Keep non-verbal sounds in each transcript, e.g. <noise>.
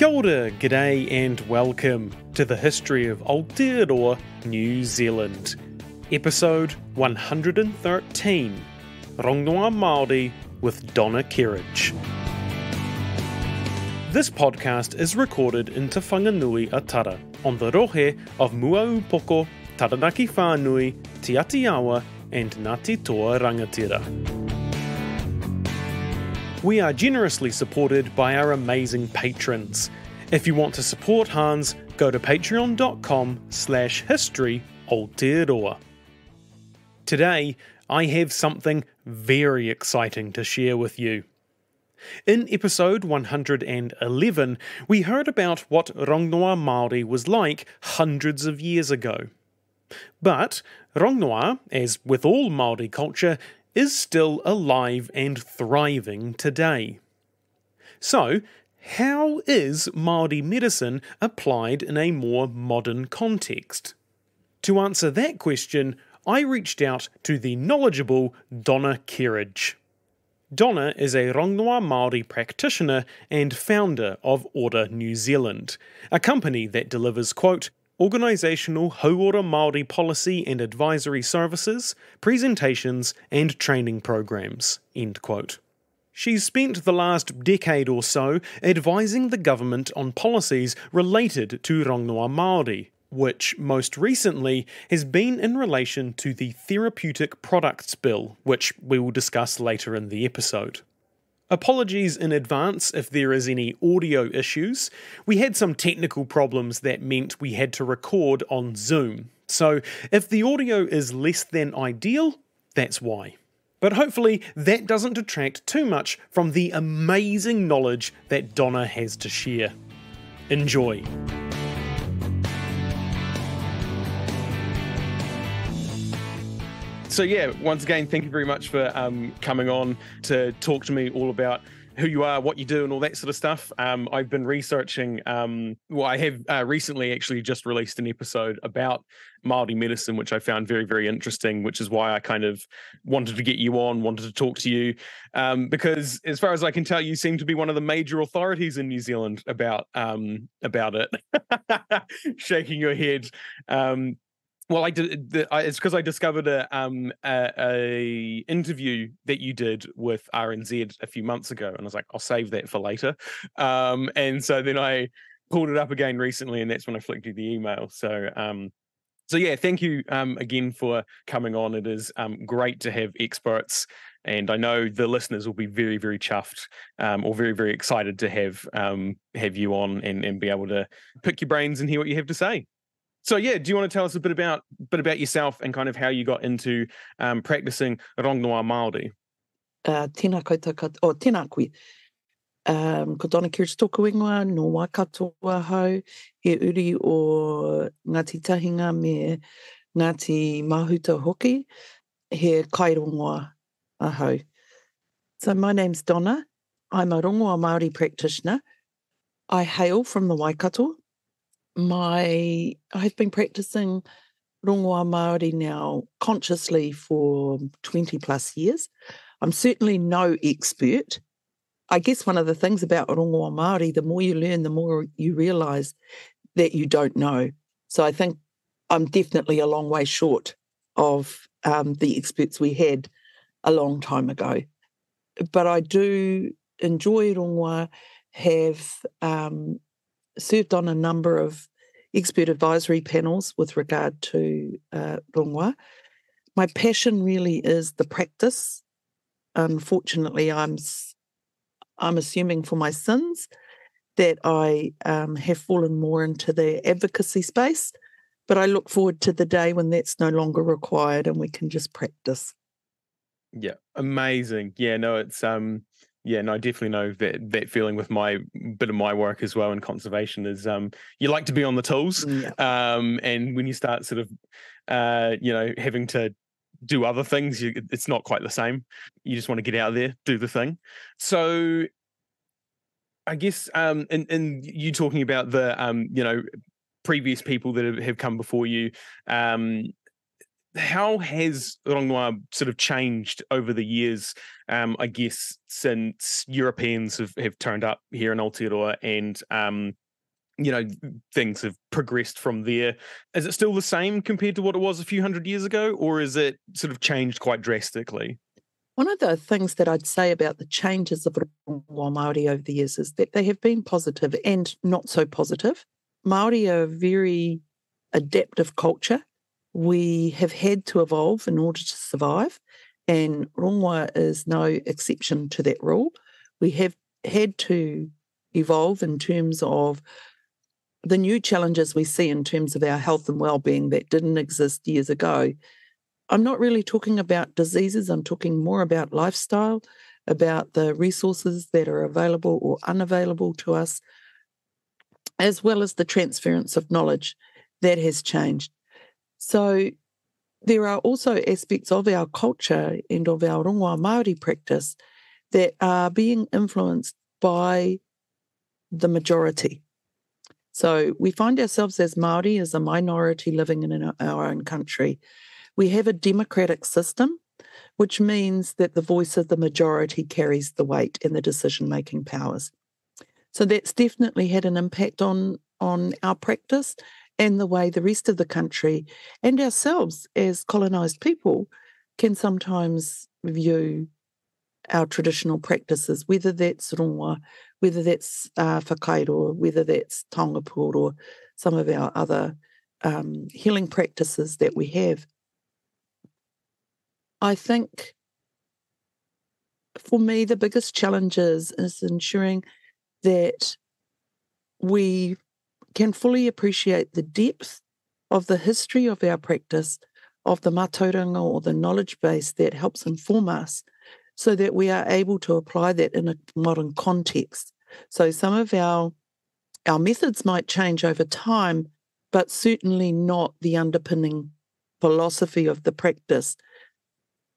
Kia ora, g'day, and welcome to the history of Aotearoa, New Zealand. Episode 113 Rongoa Māori with Donna Kerridge. This podcast is recorded in Te Whanganui-a-Tara on the rohe of Muaupoko, Taranaki Whānui, Te Atiawa, and Ngāti Toa Rangatira. We are generously supported by our amazing patrons. If you want to support HANZ, go to patreon.com slash history. Today, I have something very exciting to share with you. In episode 111, we heard about what Rongoa Māori was like hundreds of years ago. But Rongoa, as with all Māori culture, is still alive and thriving today. So, how is Māori medicine applied in a more modern context? To answer that question, I reached out to the knowledgeable Donna Kerridge. Donna is a Rongoa Māori practitioner and founder of Ora New Zealand, a company that delivers, quote, organisational Hauora Māori policy and advisory services, presentations, and training programs. End quote. She's spent the last decade or so advising the government on policies related to Rongoa Māori, which most recently has been in relation to the Therapeutic Products Bill, which we will discuss later in the episode. Apologies in advance if there is any audio issues. We had some technical problems that meant we had to record on Zoom. So if the audio is less than ideal, that's why. But hopefully that doesn't detract too much from the amazing knowledge that Donna has to share. Enjoy. So yeah, once again, thank you very much for um, coming on to talk to me all about who you are, what you do, and all that sort of stuff. Um, I've been researching. Um, well, I have uh, recently actually just released an episode about Māori medicine, which I found very, very interesting. Which is why I kind of wanted to get you on, wanted to talk to you, um, because as far as I can tell, you seem to be one of the major authorities in New Zealand about um, about it. <laughs> Shaking your head. Well, I did. The, I, it's because I discovered a um a, a, interview that you did with RNZ a few months ago, and I was like, I'll save that for later. Um, and so then I pulled it up again recently, and that's when I flicked you the email. So um, so yeah, thank you um again for coming on. It is um great to have experts. And I know the listeners will be very, very chuffed um, or very, very excited to have have you on and, and be able to pick your brains and hear what you have to say. So yeah, do you want to tell us a bit about bit about yourself and kind of how you got into um, practicing rongoa Māori? Uh, tēnā koutou o oh, tēnā koe. Um, ko Donna Kerridge tōku ingoa, no Waikatoa hau, he uri o Ngāti Tahinga me Ngāti Mahuta hoki, he kairongoa a hau. So my name's Donna. I'm a rongoa Māori practitioner. I hail from the Waikato, my I've been practicing rongoa Māori now consciously for 20 plus years. I'm certainly no expert. I guess one of the things about rongoa Māori, the more you learn, the more you realize that you don't know. So I think I'm definitely a long way short of um, the experts we had a long time ago. But I do enjoy rongoa, have um, served on a number of expert advisory panels with regard to uh, rongoa. My passion really is the practice. Unfortunately, I'm I'm assuming for my sins that I um, have fallen more into the advocacy space, but I look forward to the day when that's no longer required and we can just practice. Yeah, amazing. Yeah, no, it's um yeah, no, I definitely know that that feeling with my bit of my work as well in conservation is um you like to be on the tools. Yeah. Um and when you start sort of uh you know having to do other things, you, it's not quite the same. You just want to get out there, do the thing. So I guess um and and you talking about the um you know previous people that have, have come before you um how has Rongoa sort of changed over the years? Um, I guess since Europeans have, have turned up here in Aotearoa and um, you know things have progressed from there. Is it still the same compared to what it was a few hundred years ago, or is it sort of changed quite drastically? One of the things that I'd say about the changes of Rongoa Māori over the years is that they have been positive and not so positive. Māori are very adaptive culture we have had to evolve in order to survive, and Rongoa is no exception to that rule. We have had to evolve in terms of the new challenges we see in terms of our health and well-being that didn't exist years ago. I'm not really talking about diseases, I'm talking more about lifestyle, about the resources that are available or unavailable to us, as well as the transference of knowledge that has changed. So there are also aspects of our culture and of our rongoa Māori practice that are being influenced by the majority. So we find ourselves as Māori as a minority living in our own country. We have a democratic system, which means that the voice of the majority carries the weight and the decision making powers. So that's definitely had an impact on on our practice and the way the rest of the country and ourselves as colonized people can sometimes view our traditional practices, whether that's rongoa, whether that's uh, whakairo, whether that's taonga pūoro or some of our other um, healing practices that we have. I think for me, the biggest challenge is, is ensuring that we can fully appreciate the depth of the history of our practice, of the matauranga or the knowledge base that helps inform us, so that we are able to apply that in a modern context. So some of our our methods might change over time, but certainly not the underpinning philosophy of the practice.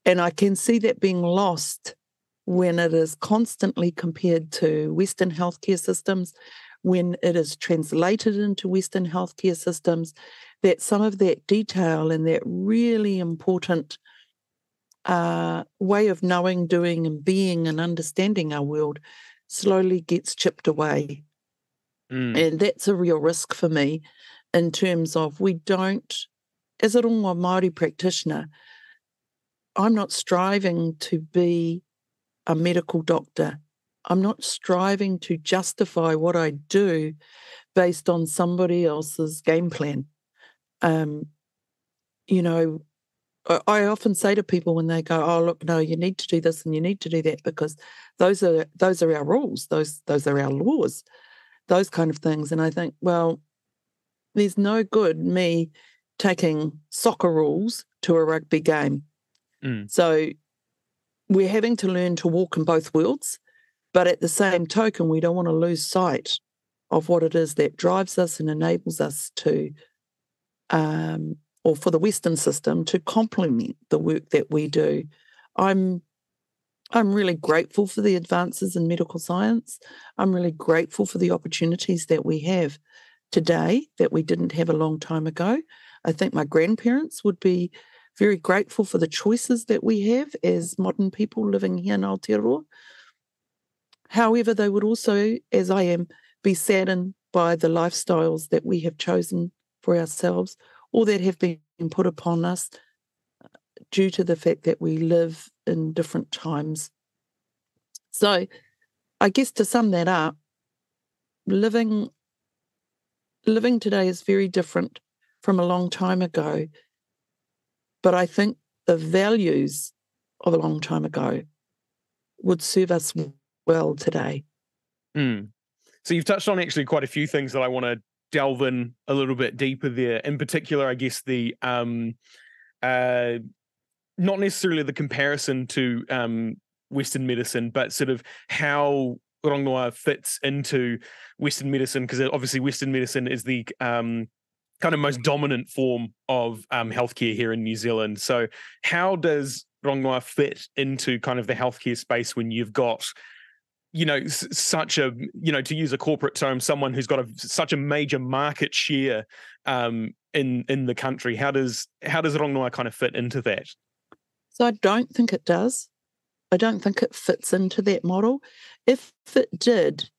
And I can see that being lost when it is constantly compared to Western healthcare systems, when it is translated into Western healthcare systems, that some of that detail and that really important uh, way of knowing, doing, and being and understanding our world slowly gets chipped away. Mm. And that's a real risk for me in terms of we don't, as a rongoa Māori practitioner, I'm not striving to be a medical doctor I'm not striving to justify what I do based on somebody else's game plan. Um, you know, I often say to people when they go, "Oh, look, no, you need to do this and you need to do that because those are those are our rules, those those are our laws, those kind of things." And I think, well, there's no good me taking soccer rules to a rugby game. Mm. So we're having to learn to walk in both worlds but at the same token, we don't want to lose sight of what it is that drives us and enables us to, um, or for the Western system to complement the work that we do. I'm I'm really grateful for the advances in medical science. I'm really grateful for the opportunities that we have today that we didn't have a long time ago. I think my grandparents would be very grateful for the choices that we have as modern people living here in Aotearoa. However, they would also, as I am, be saddened by the lifestyles that we have chosen for ourselves or that have been put upon us uh, due to the fact that we live in different times. So, I guess to sum that up, living living today is very different from a long time ago. But I think the values of a long time ago would serve us well today. Mm. So you've touched on actually quite a few things that I want to delve in a little bit deeper there. In particular, I guess the um, uh, not necessarily the comparison to um, Western medicine, but sort of how Rongoa fits into Western medicine, because obviously Western medicine is the um, kind of most dominant form of um, healthcare here in New Zealand. So, how does Rongoa fit into kind of the healthcare space when you've got you know such a you know to use a corporate term someone who's got a, such a major market share um, in in the country how does how does Rongoa kind of fit into that? So i don't think it does. I don't think it fits into that model. If it did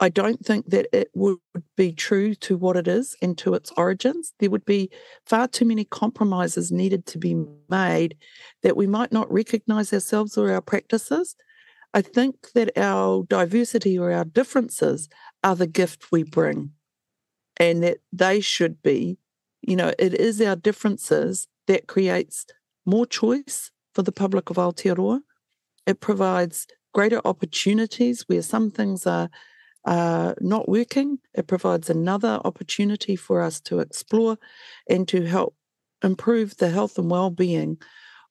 i don't think that it would be true to what it is and to its origins. There would be far too many compromises needed to be made that we might not recognize ourselves or our practices I think that our diversity or our differences are the gift we bring, and that they should be, you know, it is our differences that creates more choice for the public of Aotearoa. It provides greater opportunities where some things are uh, not working. It provides another opportunity for us to explore and to help improve the health and well-being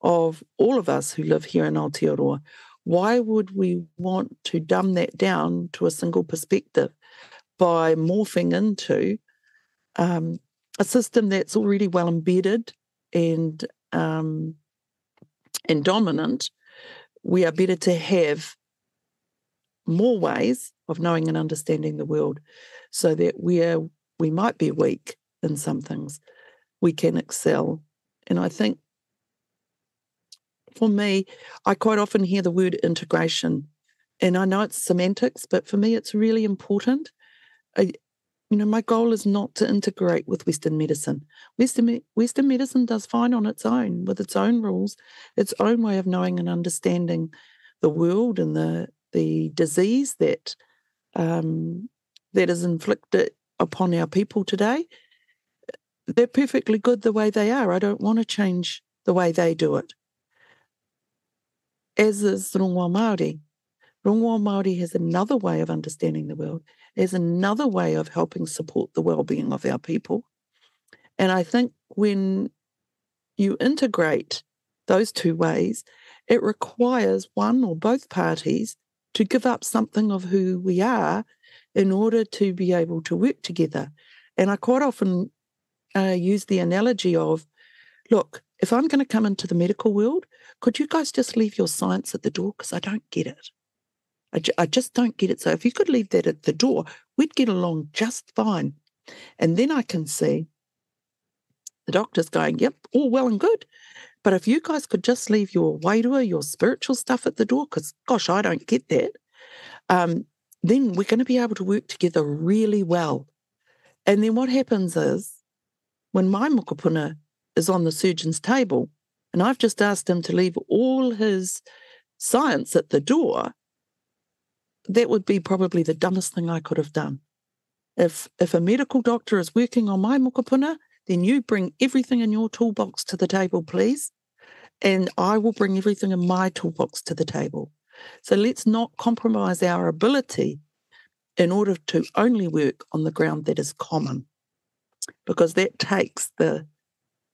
of all of us who live here in Aotearoa why would we want to dumb that down to a single perspective by morphing into um, a system that's already well embedded and um, and dominant? We are better to have more ways of knowing and understanding the world, so that where we might be weak in some things, we can excel. And I think for me, I quite often hear the word integration. And I know it's semantics, but for me, it's really important. I, you know, my goal is not to integrate with Western medicine. Western, Western medicine does fine on its own, with its own rules, its own way of knowing and understanding the world and the the disease that um, that is inflicted upon our people today. They're perfectly good the way they are. I don't want to change the way they do it as is Rongoa Māori. Rongoa Māori has another way of understanding the world, has another way of helping support the well-being of our people. And I think when you integrate those two ways, it requires one or both parties to give up something of who we are in order to be able to work together. And I quite often uh, use the analogy of look, if I'm going to come into the medical world, could you guys just leave your science at the door? Because I don't get it. I, ju- I just don't get it. So if you could leave that at the door, we'd get along just fine. And then I can see the doctor's going, yep, all well and good. But if you guys could just leave your wairua, your spiritual stuff at the door, because gosh, I don't get that, um, then we're going to be able to work together really well. And then what happens is when my mokopuna is on the surgeon's table, and I've just asked him to leave all his science at the door, that would be probably the dumbest thing I could have done. If if a medical doctor is working on my mokopuna, then you bring everything in your toolbox to the table, please. And I will bring everything in my toolbox to the table. So let's not compromise our ability in order to only work on the ground that is common, because that takes the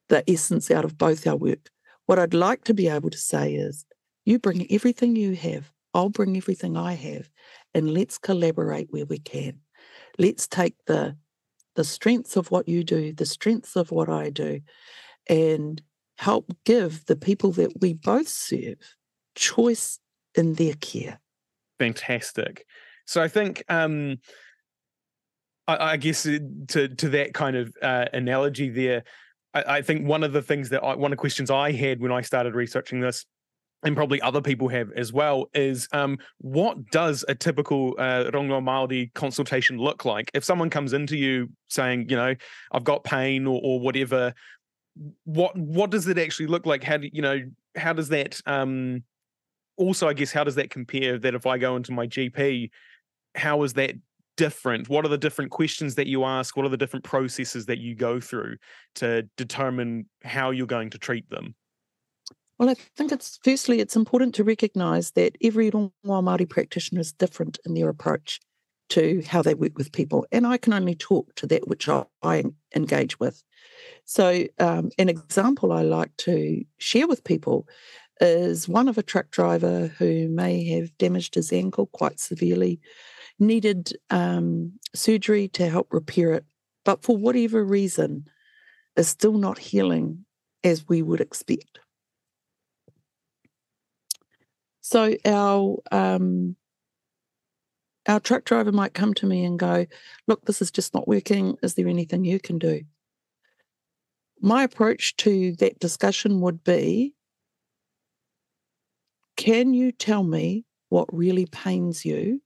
the essence out of both our work. What I'd like to be able to say is, you bring everything you have, I'll bring everything I have, and let's collaborate where we can. Let's take the the strengths of what you do, the strengths of what I do, and help give the people that we both serve choice in their care. Fantastic. So I think um, I, I, guess uh, to to that kind of uh, analogy there, I, I think one of the things that I, one of the questions I had when I started researching this and probably other people have as well, is um, what does a typical uh, Rongoa Māori consultation look like? If someone comes into you saying, you know, I've got pain or, or whatever, what what does it actually look like? How do you know? How does that? Um, also, I guess, how does that compare? That if I go into my GP, how is that different? What are the different questions that you ask? What are the different processes that you go through to determine how you're going to treat them? Well, I think it's firstly, it's important to recognise that every Rongoa Māori practitioner is different in their approach to how they work with people. And I can only talk to that which I, I engage with. So, um, an example I like to share with people is one of a truck driver who may have damaged his ankle quite severely needed um, surgery to help repair it, but for whatever reason, is still not healing as we would expect. So our um, our truck driver might come to me and go, Look, this is just not working. Is there anything you can do? My approach to that discussion would be Can you tell me what really pains you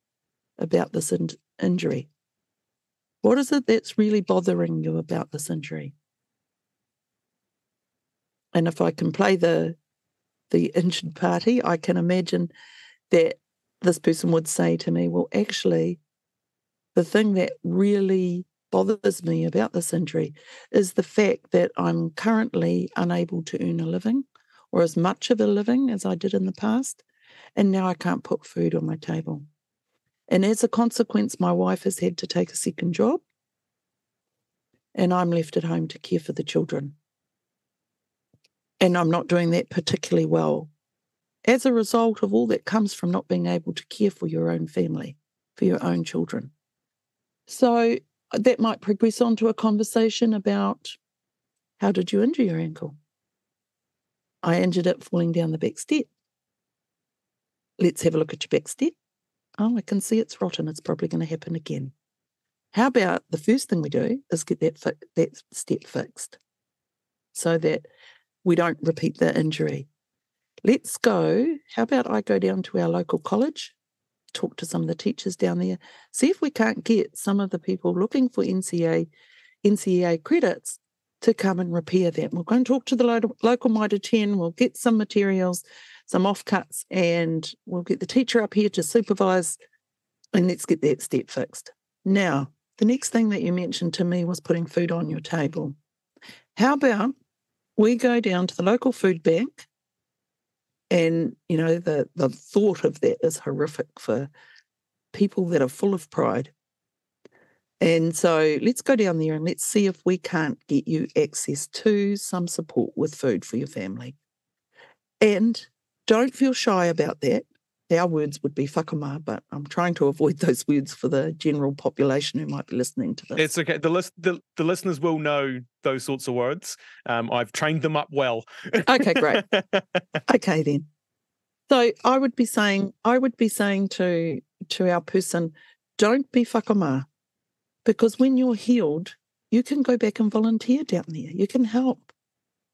about this in- injury? What is it that's really bothering you about this injury? And if I can play the the injured party, I can imagine that this person would say to me, Well, actually, the thing that really bothers me about this injury is the fact that I'm currently unable to earn a living or as much of a living as I did in the past. And now I can't put food on my table. And as a consequence, my wife has had to take a second job. And I'm left at home to care for the children. And I'm not doing that particularly well as a result of all that comes from not being able to care for your own family, for your own children. So uh, that might progress on to a conversation about how did you injure your ankle? I injured it falling down the back step. Let's have a look at your back step. Oh, I can see it's rotten. It's probably going to happen again. How about the first thing we do is get that fi- that step fixed, so that we don't repeat the injury. Let's go. How about I go down to our local college, talk to some of the teachers down there, see if we can't get some of the people looking for NCA, NCEA credits to come and repair that. We'll go and talk to the lo- local Mitre 10, we'll get some materials, some offcuts, and we'll get the teacher up here to supervise and let's get that step fixed. Now, the next thing that you mentioned to me was putting food on your table. How about we go down to the local food bank and you know the the thought of that is horrific for people that are full of pride and so let's go down there and let's see if we can't get you access to some support with food for your family and don't feel shy about that our words would be whakama, but I'm trying to avoid <laughs> those words for the general population who might be listening to this. It's okay. The list the, the listeners will know those sorts of words. Um, I've trained them up well. okay, great. <laughs> okay then. So I would be saying, I would be saying to to our person, don't be whakama. Because when you're healed, you can go back and volunteer down there. You can help.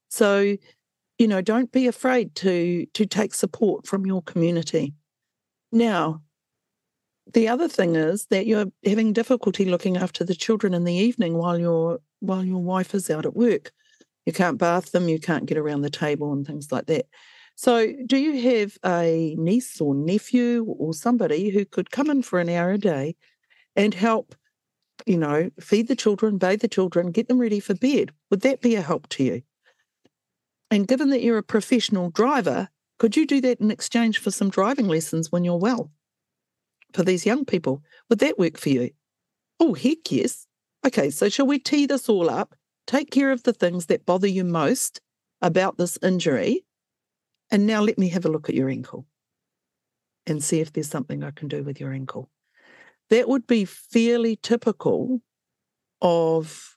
So, you know, don't be afraid to to take support from your community. Now, the other thing is that you're having difficulty looking after the children in the evening while your while your wife is out at work. You can't bath them, you can't get around the table and things like that. So, do you have a niece or nephew or somebody who could come in for an hour a day and help, you know, feed the children, bathe the children, get them ready for bed? Would that be a help to you? And given that you're a professional driver, could you do that in exchange for some driving lessons when you're well for these young people? Would that work for you? Oh, heck yes. Okay, so shall we tee this all up? Take care of the things that bother you most about this injury. And now let me have a look at your ankle and see if there's something I can do with your ankle. That would be fairly typical of,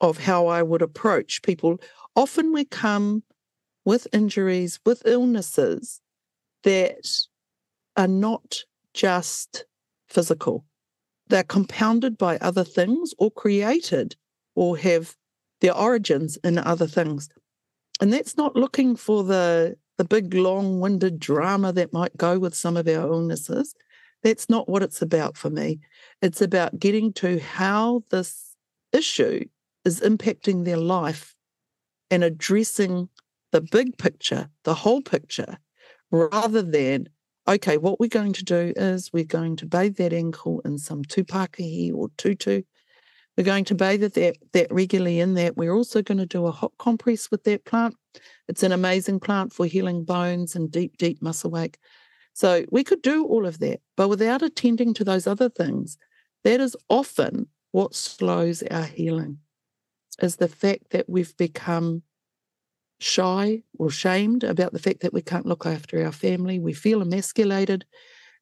of how I would approach people. Often we come with injuries, with illnesses that are not just physical. They're compounded by other things or created or have their origins in other things. And that's not looking for the, the big, long winded drama that might go with some of our illnesses. That's not what it's about for me. It's about getting to how this issue is impacting their life and addressing the big picture, the whole picture, rather than, okay, what we're going to do is we're going to bathe that ankle in some tūpākihi or tutu. We're going to bathe that, that regularly in that. We're also going to do a hot compress with that plant. It's an amazing plant for healing bones and deep, deep muscle wake. So we could do all of that, but without attending to those other things, that is often what slows our healing, is the fact that we've become shy or shamed about the fact that we can't look after our family. We feel emasculated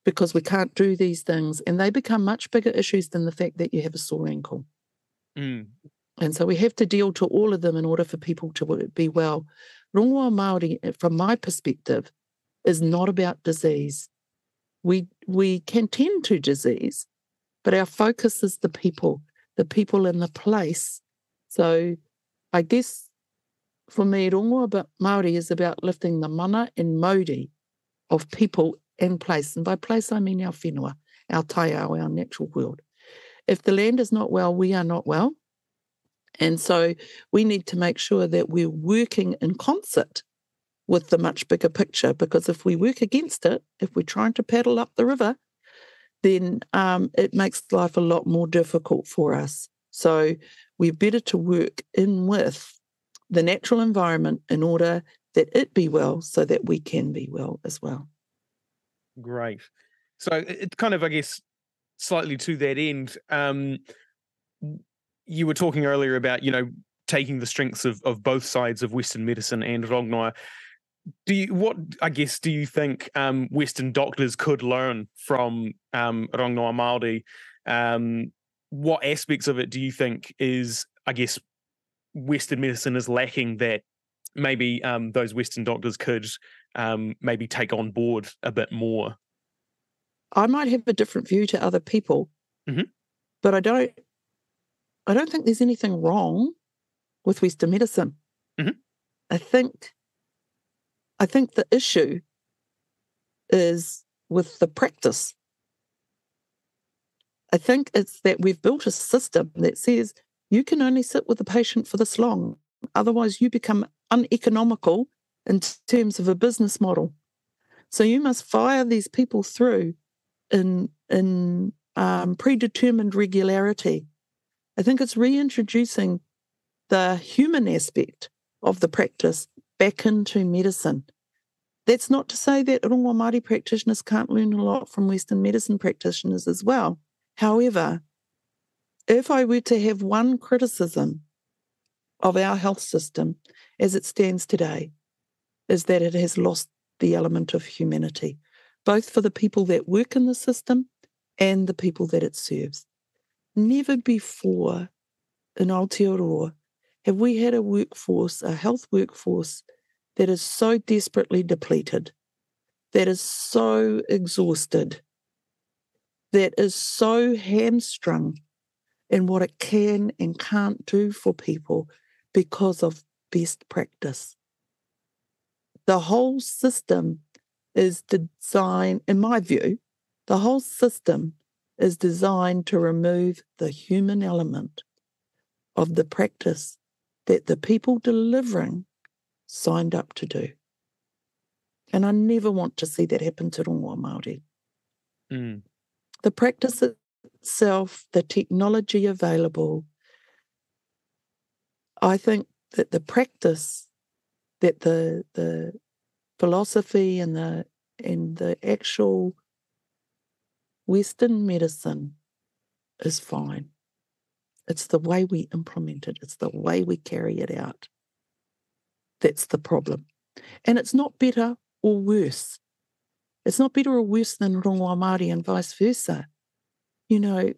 because we can't do these things, and they become much bigger issues than the fact that you have a sore ankle. Mm. And so we have to deal to all of them in order for people to be well. Rongoa Māori, eh, from my perspective, is not about disease. We we can tend to disease, but our focus is the people, the people in the place. So I guess for me, rongoa but Māori is about lifting the mana and mauri of people and place. And by place, I mean our whenua, our taiao, our natural world. If the land is not well, we are not well. And so we need to make sure that we're working in concert with the much bigger picture because if we work against it, if we're trying to paddle up the river, then um, it makes life a lot more difficult for us. So we're better to work in with the natural environment in order that it be well so that we can be well as well. Great. So it's kind of, I guess, slightly to that end. Um, you were talking earlier about, you know, taking the strengths of, of both sides of Western medicine and Rongoa. Do you what I guess do you think um, Western doctors could learn from um, Rongoa Māori? Um, what aspects of it do you think is, I guess, Western medicine is lacking that maybe um, those Western doctors could um, maybe take on board a bit more? I might have a different view to other people, mm-hmm. but I don't. I don't think there's anything wrong with Western medicine. Mm-hmm. I think. I think the issue is with the practice. I think it's that we've built a system that says you can only sit with the patient for this long. Otherwise, you become uneconomical in terms of a business model. So you must fire these people through in in um, predetermined regularity. I think it's reintroducing the human aspect of the practice back into medicine. That's not to say that Rongoa Māori practitioners can't learn a lot from Western medicine practitioners as well. However, if I were to have one criticism of our health system as it stands today, is that it has lost the element of humanity both for the people that work in the system and the people that it serves. Never before in Aotearoa have we had a workforce, a health workforce, that is so desperately depleted, that is so exhausted, that is so hamstrung in what it can and can't do for people because of best practice. The whole system is designed, in my view, the whole system is designed to remove the human element of the practice that the people delivering signed up to do. And I never want to see that happen to Rongoa Māori. Mm. The practice itself, the technology available, I think that the practice that the the philosophy and the and the actual Western medicine is fine. It's the way we implement it, it's the way we carry it out. That's the problem. And it's not better or worse. It's not better or worse than Rongoa Māori and vice versa. You know,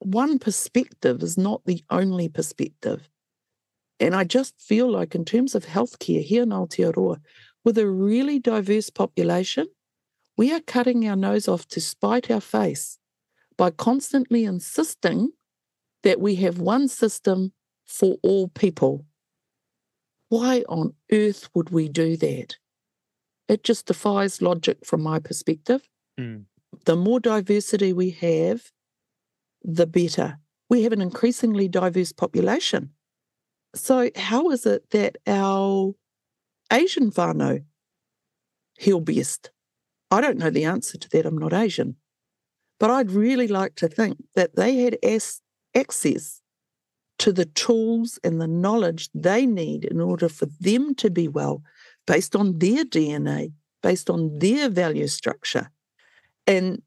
one perspective is not the only perspective. And I just feel like, in terms of healthcare here in Aotearoa, with a really diverse population, we are cutting our nose off to spite our face by constantly insisting that we have one system for all people. Why on earth would we do that? It just defies logic from my perspective. Mm. The more diversity we have, the better. We have an increasingly diverse population. So, how is it that our Asian whānau heal best? I don't know the answer to that. I'm not Asian. But I'd really like to think that they had as- access to the tools and the knowledge they need in order for them to be well, based on their DNA, based on their value structure. And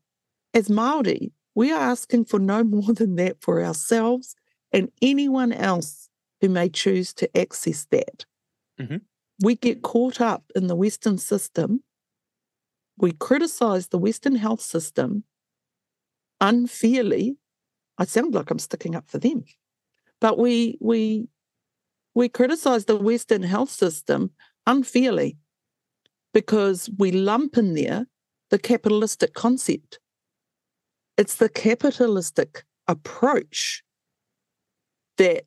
as Māori, we are asking for no <laughs> more than that for ourselves and anyone else who may choose to access that. Mm-hmm. We get caught up in the Western system. We criticize the Western health system unfairly. I sound like I'm sticking up for them, but we we we criticize the Western health system unfairly because we lump in there the capitalistic concept. It's the capitalistic approach that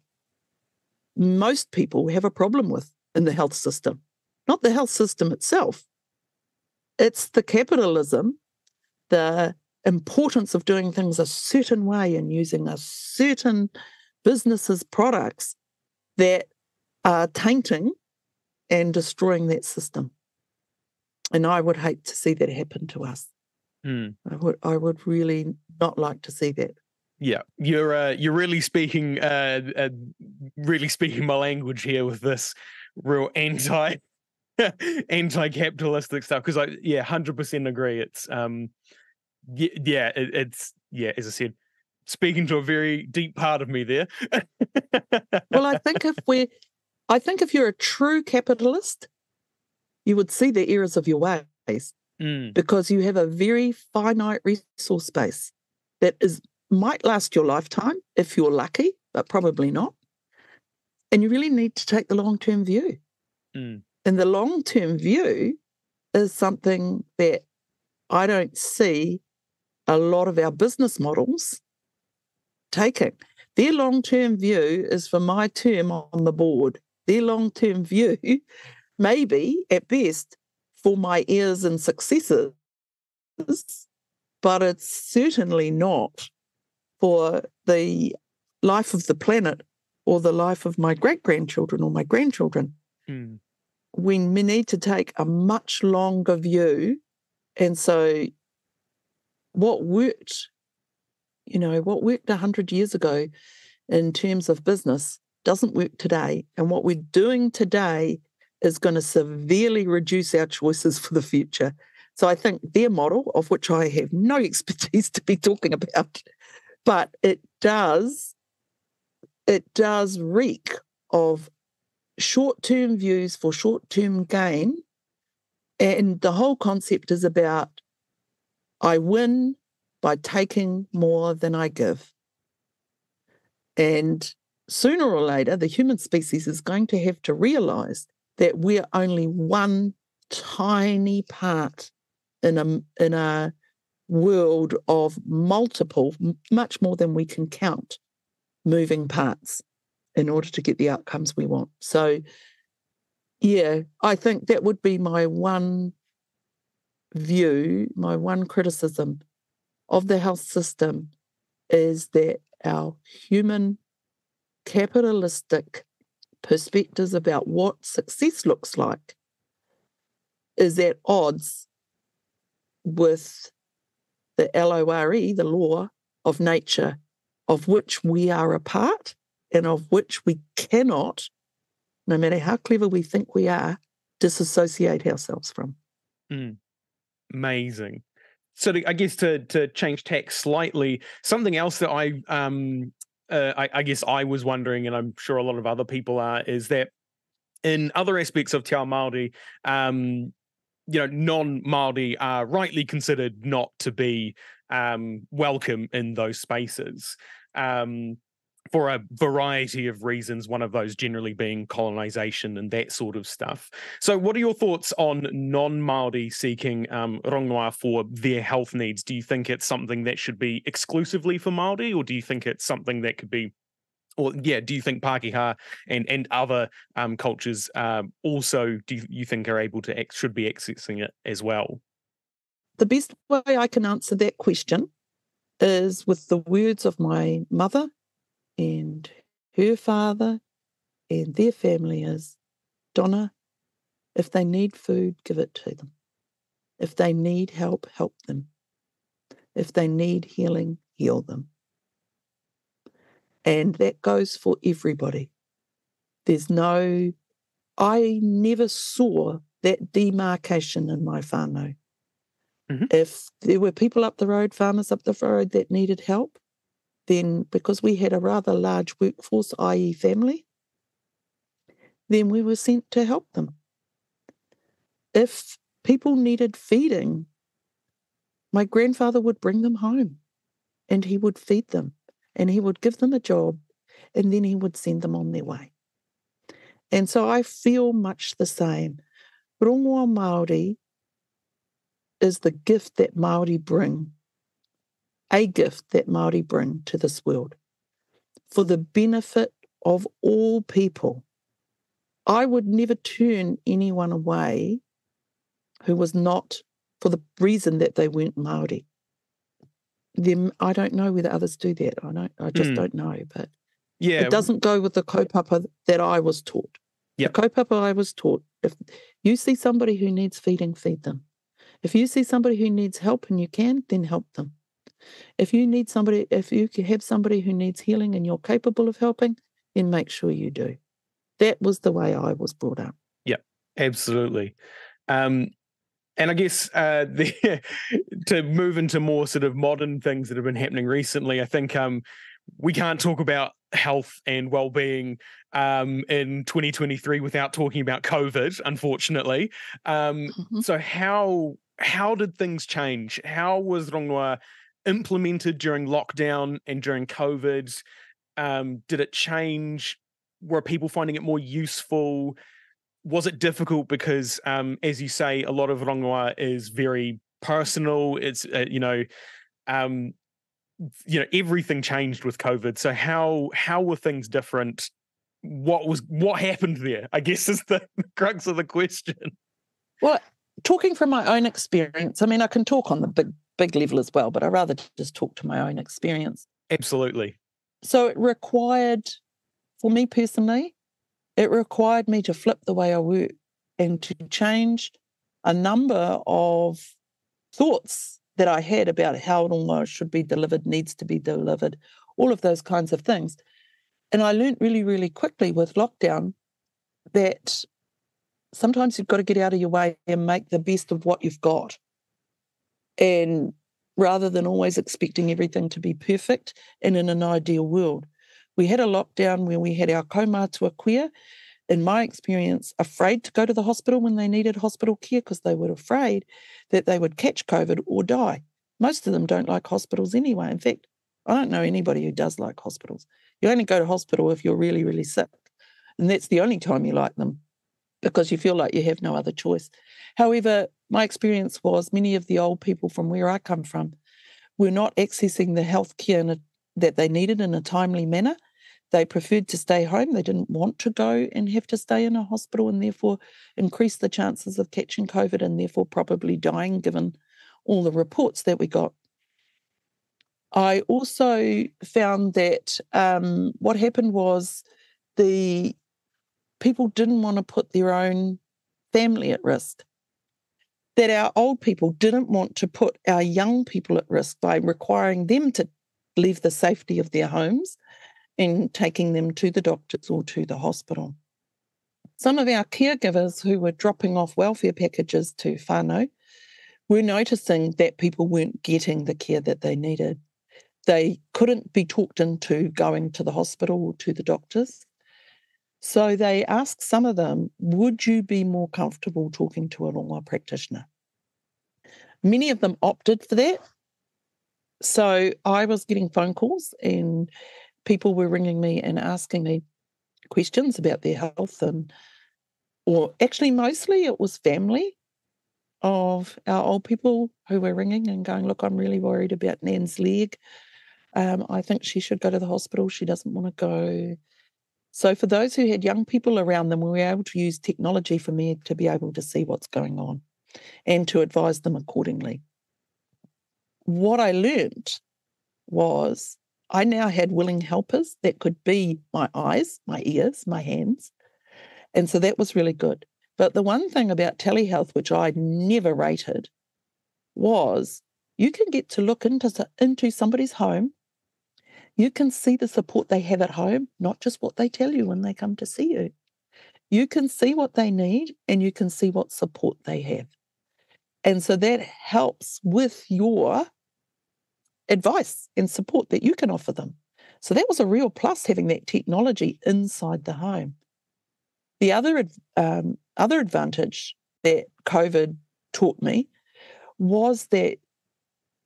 most people have a problem with in the health system, not the health system itself. It's the capitalism, the importance of doing things a certain way and using a certain business's products that are tainting and destroying that system. And I would hate to see that happen to us. Mm. I would I would really not like to see that. Yeah, you're uh, you're really speaking uh, uh, really speaking my language here with this real anti <laughs> anti capitalistic stuff because I yeah hundred percent agree. It's um yeah, yeah it, it's yeah as I said speaking to a very deep part of me there. well, I think if <laughs> we I think if you're a true capitalist, you would see the errors of your ways mm. because you have a very finite resource base that is might last your lifetime if you're lucky, but probably not. And you really need to take the long term view. Mm. And the long term view is something that I don't see a lot of our business models taking. Their long term view is for my term on the board. Their long term view, maybe at best, for my heirs and successors, but it's certainly not for the life of the planet or the life of my great grandchildren or my grandchildren. Mm. We need to take a much longer view. And so, what worked, you know, what worked 100 years ago in terms of business doesn't work today. And what we're doing today is going to severely reduce our choices for the future. So, I think their model, of which I have no <laughs> expertise to be talking about, but it does it does reek of short-term views for short-term gain and the whole concept is about i win by taking more than i give and sooner or later the human species is going to have to realize that we're only one tiny part in a in a world of multiple, much more than we can count, moving parts in order to get the outcomes we want. So, yeah, I think that would be my one view, my one criticism of the health system is that our human capitalistic perspectives about what success looks like is at odds with the LORE, the law of nature, of which we are a part and of which we cannot, no matter how clever we think we are, disassociate ourselves from. Mm. Amazing. So to, I guess to to change tack slightly, something else that I um uh, I, I guess I was wondering, and I'm sure a lot of other people are, is that in other aspects of Te Ao Māori, um, you know, non-Maori are rightly considered not to be um, welcome in those spaces. Um, for a variety of reasons. One of those generally being colonization and that sort of stuff. So, what are your thoughts on non-Maori seeking um, rongoa for their health needs? Do you think it's something that should be exclusively for Maori, or do you think it's something that could be or yeah, do you think Pākehā and and other um, cultures um, also do you, think are able to should be accessing it as well? The best way I can answer that question is with the words of my mother and her father and their family is Donna, if they need food, give it to them. If they need help, help them. If they need healing, heal them. And that goes for everybody. There's no, I never saw that demarcation in my whānau. Mm-hmm. If there were people up the road, farmers up the road that needed help, then because we had a rather large workforce, i.e., family, then we were sent to help them. If people needed feeding, my grandfather would bring them home and he would feed them and he would give them a job and then he would send them on their way. And so I feel much the same. Rongoa Māori is the gift that Maori bring, a gift that Maori bring to this world for the benefit of all people. I would never turn anyone away who was not for the reason that they weren't Maori. Them, I don't know whether others do that. I don't. I just mm. don't know. But yeah, it doesn't go with the kaupapa that I was taught. Yep. The kaupapa I was taught: if you see somebody who needs feeding, feed them. If you see somebody who needs help and you can, then help them. If you need somebody, if you have somebody who needs healing and you're capable of helping, then make sure you do. That was the way I was brought up. Yeah, absolutely. Um, and I guess uh, <laughs> the, to move into more sort of modern things that have been happening recently, I think um, we can't talk about health and well-being um, in 2023 without talking about COVID, unfortunately. Um, mm-hmm. So how how did things change? How was Rongoa implemented during lockdown and during COVID? Um, did it change? Were people finding it more useful? Was it difficult because, um, as you say, a lot of rongoa is very personal. It's uh, you know, um, you know, everything changed with COVID. So how how were things different? What was what happened there? I guess is the crux of the question. Well, talking from my own experience, I mean, I can talk on the big big level as well, but I rather just talk to my own experience. Absolutely. So it required, for me personally, it required me to flip the way I work and to change a number of thoughts that I had about how rongoa should be delivered, needs to be delivered, all of those kinds of things. And I learned really, really quickly with lockdown that sometimes you've got to get out of your way and make the best of what you've got. And rather than always expecting everything to be perfect and in an ideal world. We had a lockdown where we had our kaumātua kuia, in my experience, afraid to go to the hospital when they needed hospital care because they were afraid that they would catch COVID or die. Most of them don't like hospitals anyway. In fact, I don't know anybody who does like hospitals. You only go to hospital if you're really, really sick. And that's the only time you like them because you feel like you have no other choice. However, my experience was many of the old people from where I come from were not accessing the health care that they needed in a timely manner. They preferred to stay home. They didn't want to go and have to stay in a hospital and therefore increase the chances of catching COVID and therefore probably dying, given all the reports that we got. I also found that um, what happened was the people didn't want to put their own family at risk. That our old people didn't want to put our young people at risk by requiring them to leave the safety of their homes and taking them to the doctors or to the hospital. Some of our caregivers who were dropping off welfare packages to whānau were noticing that people weren't getting the care that they needed. They couldn't be talked into going to the hospital or to the doctors. So they asked some of them, would you be more comfortable talking to a rongoa practitioner? Many of them opted for that. So I was getting phone calls and people were ringing me and asking me questions about their health and or actually mostly it was family of our old people who were ringing and going, look, I'm really worried about Nan's leg. Um, I think she should go to the hospital. She doesn't want to go. So, for those who had young people around them, we were able to use technology for me to be able to see what's going on and to advise them accordingly. What I learned was I now had willing helpers that could be my eyes, my ears, my hands. And so that was really good. But the one thing about telehealth, which I never rated, was you can get to look into, into somebody's home you can see the support they have at home, not just what they tell you when they come to see you. You can see what they need and you can see what support they have. And so that helps with your advice and support that you can offer them. So that was a real plus having that technology inside the home. The other um, other advantage that COVID taught me was that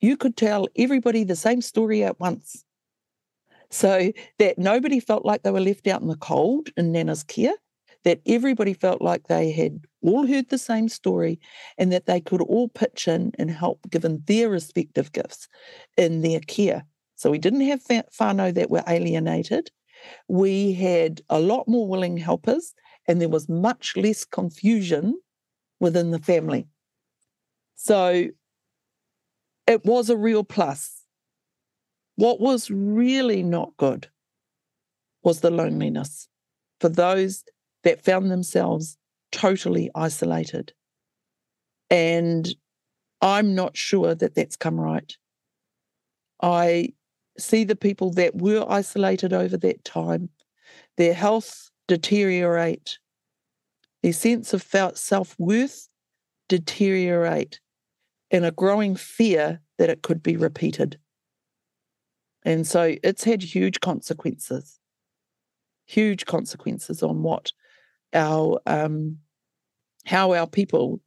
you could tell everybody the same story at once so that nobody felt like they were left out in the cold in Nana's care, that everybody felt like they had all heard the same story and that they could all pitch in and help given their respective gifts in their care. So we didn't have whānau that were alienated. We had a lot more willing helpers and there was much less confusion within the family. So it was a real plus. What was really not good was the loneliness for those that found themselves totally isolated. And I'm not sure that that's come right. I see the people that were isolated over that time, their health deteriorate, their sense of self worth deteriorate, and a growing fear that it could be repeated. And so it's had huge consequences, huge consequences on what our um, how our people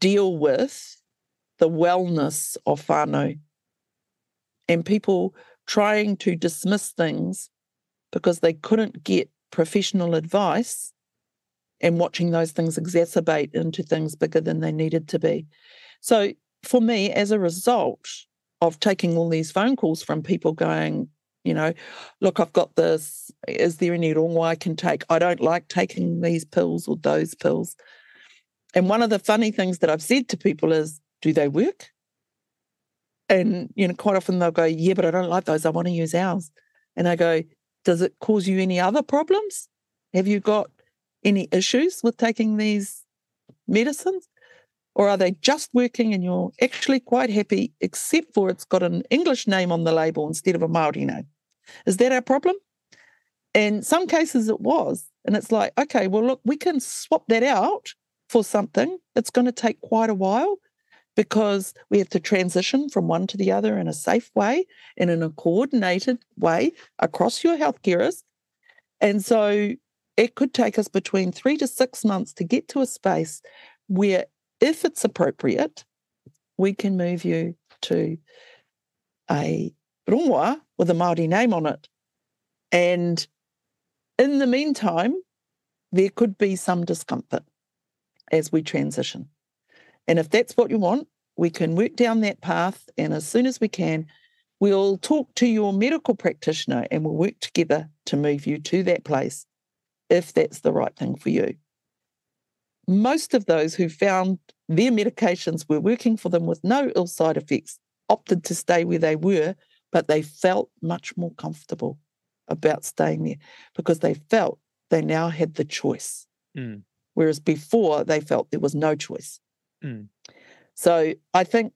deal with the wellness of whānau and people trying to dismiss things because they couldn't get professional advice and watching those things exacerbate into things bigger than they needed to be. So, for me, as a result of taking all these phone calls from people going, you know, look, I've got this. Is there any rongoa I can take? I don't like taking these pills or those pills. And one of the funny things that I've said to people is, do they work? And, you know, quite often they'll go, yeah, but I don't like those. I want to use ours. And I go, does it cause you any other problems? Have you got any issues with taking these medicines? Or are they just working and you're actually quite happy, except for it's got an English name on the label instead of a Maori name? Is that our problem? In some cases, it was. And it's like, okay, well, look, we can swap that out for something. It's going to take quite a while because we have to transition from one to the other in a safe way and in a coordinated way across your health carers. And so it could take us between three to six months to get to a space where, if it's appropriate, we can move you to a rongoa with a Māori name on it. And in the meantime, there could be some discomfort as we transition. And if that's what you want, we can work down that path. And as soon as we can, we'll talk to your medical practitioner and we'll work together to move you to that place if that's the right thing for you. Most of those who found their medications were working for them with no ill side effects opted to stay where they were, but they felt much more comfortable about staying there because they felt they now had the choice. Mm. Whereas before they felt there was no choice. Mm. So I think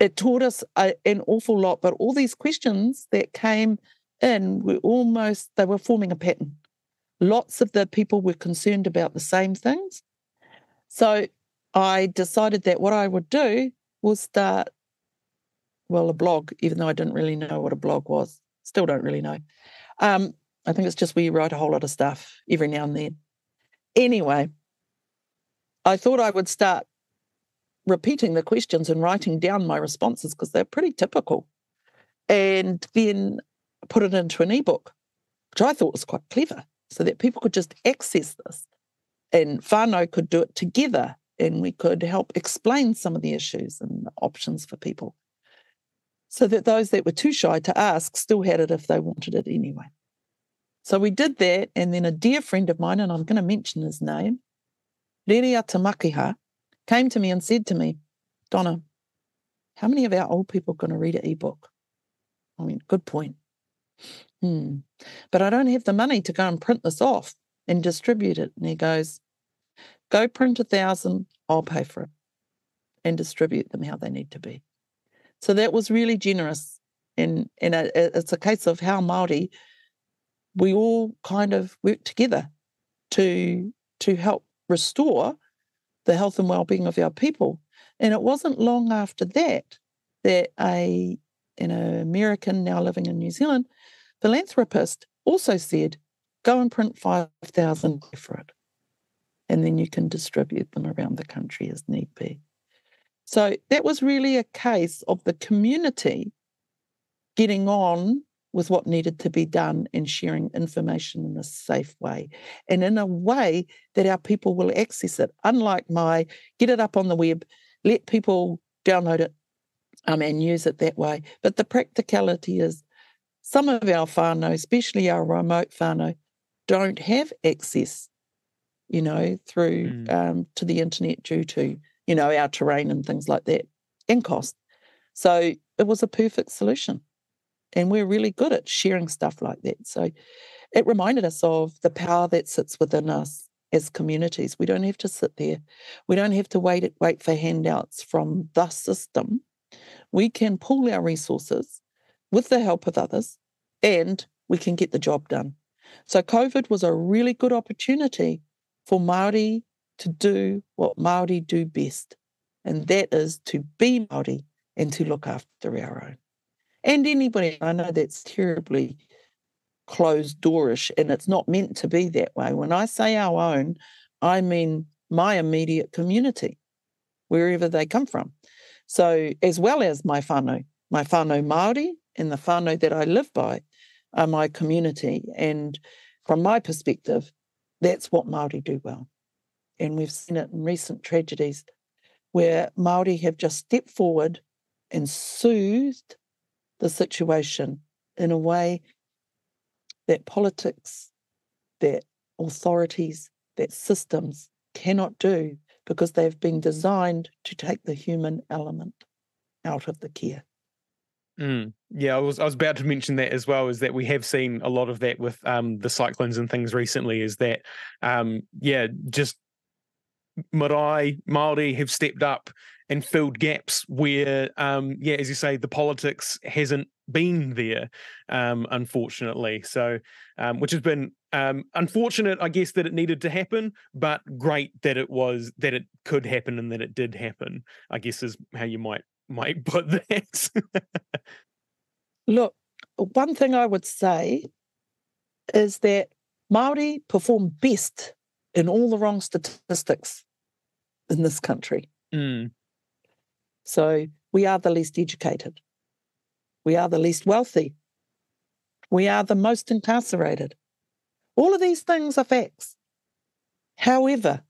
it taught us a, an awful lot, but all these questions that came in were almost, they were forming a pattern. Lots of the people were concerned about the same things. So I decided that what I would do was start, well, a blog, even though I didn't really know what a blog was. Still don't really know. Um, I think it's just where you write a whole lot of stuff every now and then. Anyway, I thought I would start repeating the questions and writing down my responses because they're pretty typical. And then put it into an ebook, which I thought was quite clever, so that people could just access this. And whānau could do it together and we could help explain some of the issues and the options for people. So that those that were too shy to ask still had it if they wanted it anyway. So we did that, and then a dear friend of mine, and I'm going to mention his name, Rerea Tamakiha, came to me and said to me, Donna, how many of our old people are going to read an ebook? I mean, good point. Hmm. But I don't have the money to go and print this off and distribute it. And he goes, Go print a thousand, I'll pay for it and distribute them how they need to be. So that was really generous. And, and it's a case of how Māori, we all kind of work together to, to help restore the health and well-being of our people. And it wasn't long after that that a an American now living in New Zealand philanthropist also said, "Go and print five thousand for it, and then you can distribute them around the country as need be." So that was really a case of the community getting on with what needed to be done and sharing information in a safe way and in a way that our people will access it. Unlike my get it up on the web, let people download it um, and use it that way. But the practicality is some of our whānau, especially our remote whānau, don't have access, you know, through mm. um, to the internet due to, you know, our terrain and things like that and cost. So it was a perfect solution. And we're really good at sharing stuff like that. So it reminded us of the power that sits within us as communities. We don't have to sit there. We don't have to wait wait for handouts from the system. We can pool our resources with the help of others and we can get the job done. So COVID was a really good opportunity for Maori to do what Maori do best, and that is to be Maori and to look after our own. And anybody, I know that's terribly closed doorish, and it's not meant to be that way. When I say our own, I mean my immediate community, wherever they come from. So, as well as my whānau, my whānau Māori and the whānau that I live by are my community. And from my perspective, that's what Māori do well. And we've seen it in recent tragedies where Māori have just stepped forward and soothed the situation in a way that politics, that authorities, that systems cannot do because they've been designed to take the human element out of the care. Mm, yeah, I was I was about to mention that as well. Is that we have seen a lot of that with um, the cyclones and things recently. Is that um, yeah, just marae Maori have stepped up and filled gaps where um, yeah, as you say, the politics hasn't been there, um, unfortunately. So, um, which has been um, unfortunate, I guess, that it needed to happen, but great that it was that it could happen and that it did happen. I guess is how you might might <laughs> put this. Look, one thing I would say is that Maori perform best in all the wrong statistics in this country. Mm. So we are the least educated. We are the least wealthy. We are the most incarcerated. All of these things are facts. However,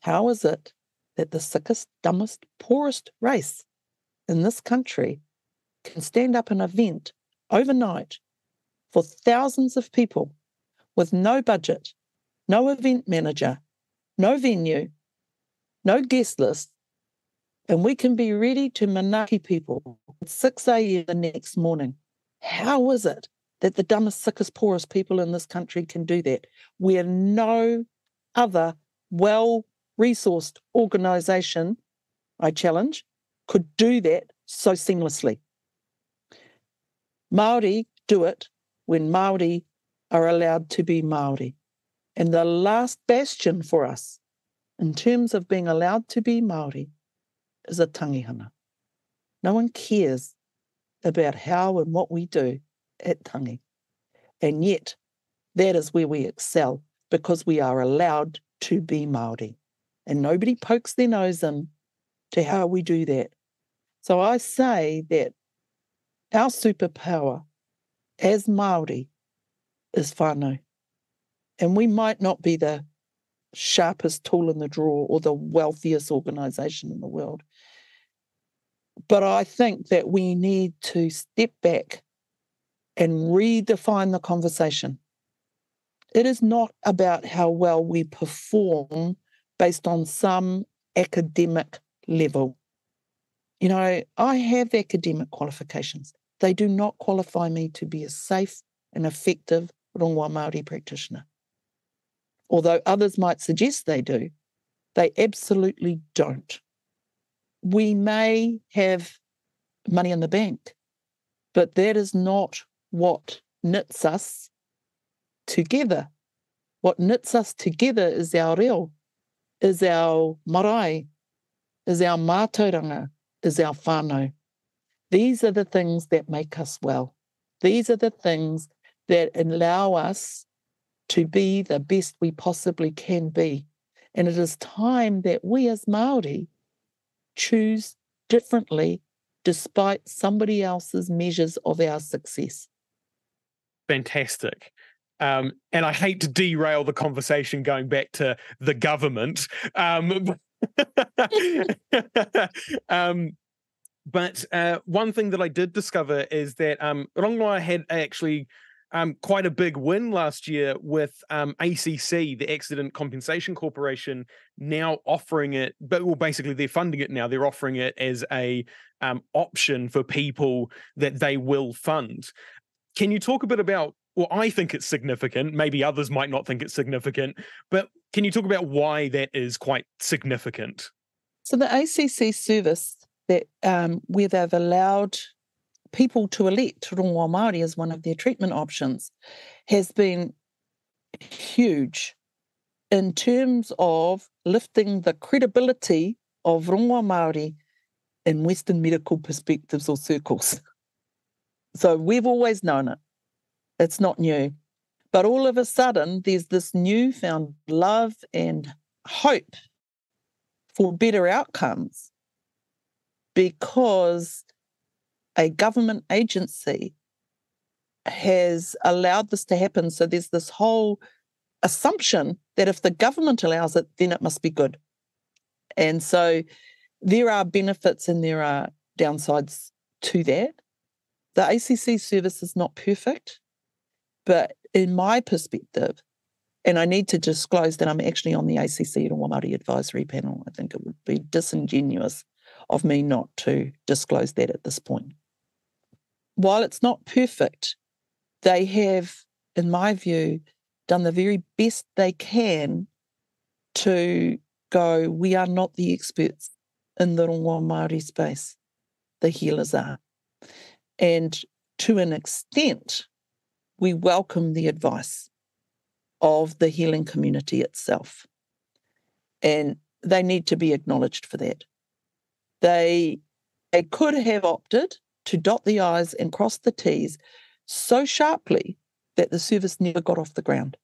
how is it that the sickest, dumbest, poorest race in this country can stand up an event overnight for thousands of people with no budget, no event manager, no venue, no guest list, and we can be ready to manaaki people at 6 a.m. the next morning. How is it that the dumbest, sickest, poorest people in this country can do that where no other well resourced organization, I challenge, could do that so seamlessly. Maori do it when Maori are allowed to be Maori. And the last bastion for us in terms of being allowed to be Maori is a tangihanga. No one cares about how and what we do at tangi. And yet, that is where we excel because we are allowed to be Maori and nobody pokes their nose in to how we do that. So I say that our superpower as Māori is whānau. And we might not be the sharpest tool in the drawer or the wealthiest organization in the world. But I think that we need to step back and redefine the conversation. It is not about how well we perform based on some academic level. You know, I have academic qualifications. They do not qualify me to be a safe and effective Rongoa Māori practitioner. Although others might suggest they do, they absolutely don't. We may have money in the bank, but that is not what knits us together. What knits us together is our reo, is our marae, is our mātauranga, is our whānau. These are the things that make us well. These are the things that allow us to be the best we possibly can be. And it is time that we as Māori choose differently despite somebody else's measures of our success. fantastic. Um, and I hate to derail the conversation going back to the government. Um, <laughs> um, but uh, one thing that I did discover is that um, had actually um, quite a big win last year with um, ACC, the Accident Compensation Corporation, now offering it. But well, basically, they're funding it now. They're offering it as a um, option for people that they will fund. Can you talk a bit about? Well, I think it's significant. Maybe others might not think it's significant, but can you talk about why that is quite significant? So the ACC service that um, where they've allowed people to elect Rongoa Māori as one of their treatment options has been huge in terms of lifting the credibility of Rongoa Māori in Western medical perspectives or circles. So we've always known it. It's not new. But all of a sudden, there's this newfound love and hope for better outcomes because a government agency has allowed this to happen. So there's this whole assumption that if the government allows it, then it must be good. And so there are benefits and there are downsides to that. The ACC service is not perfect, but in my perspective, and I need to disclose that I'm actually on the ACC Māori advisory panel. I think it would be disingenuous of me not to disclose that at this point while it's not perfect, they have, in my view, done the very best they can to go, we are not the experts in the Rongoa Māori space. The healers are. And to an extent, we welcome the advice of the healing community itself. And they need to be acknowledged for that. They, they could have opted to dot the I's and cross the T's so sharply that the service never got off the ground.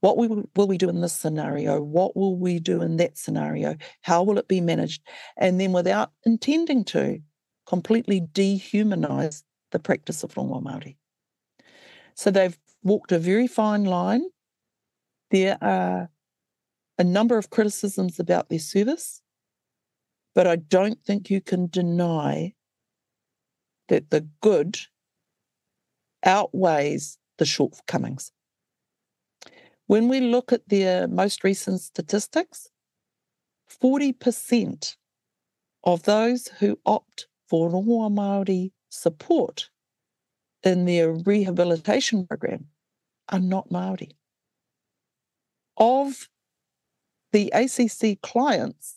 What will, will we do in this scenario? What will we do in that scenario? How will it be managed? And then, without intending to, completely dehumanize the practice of Rongoa Māori. So they've walked a very fine line. There are a number of criticisms about their service, but I don't think you can deny that the good outweighs the shortcomings. When we look at their most recent statistics, 40% of those who opt for Rongoa Māori support in their rehabilitation program are not Māori. Of the ACC clients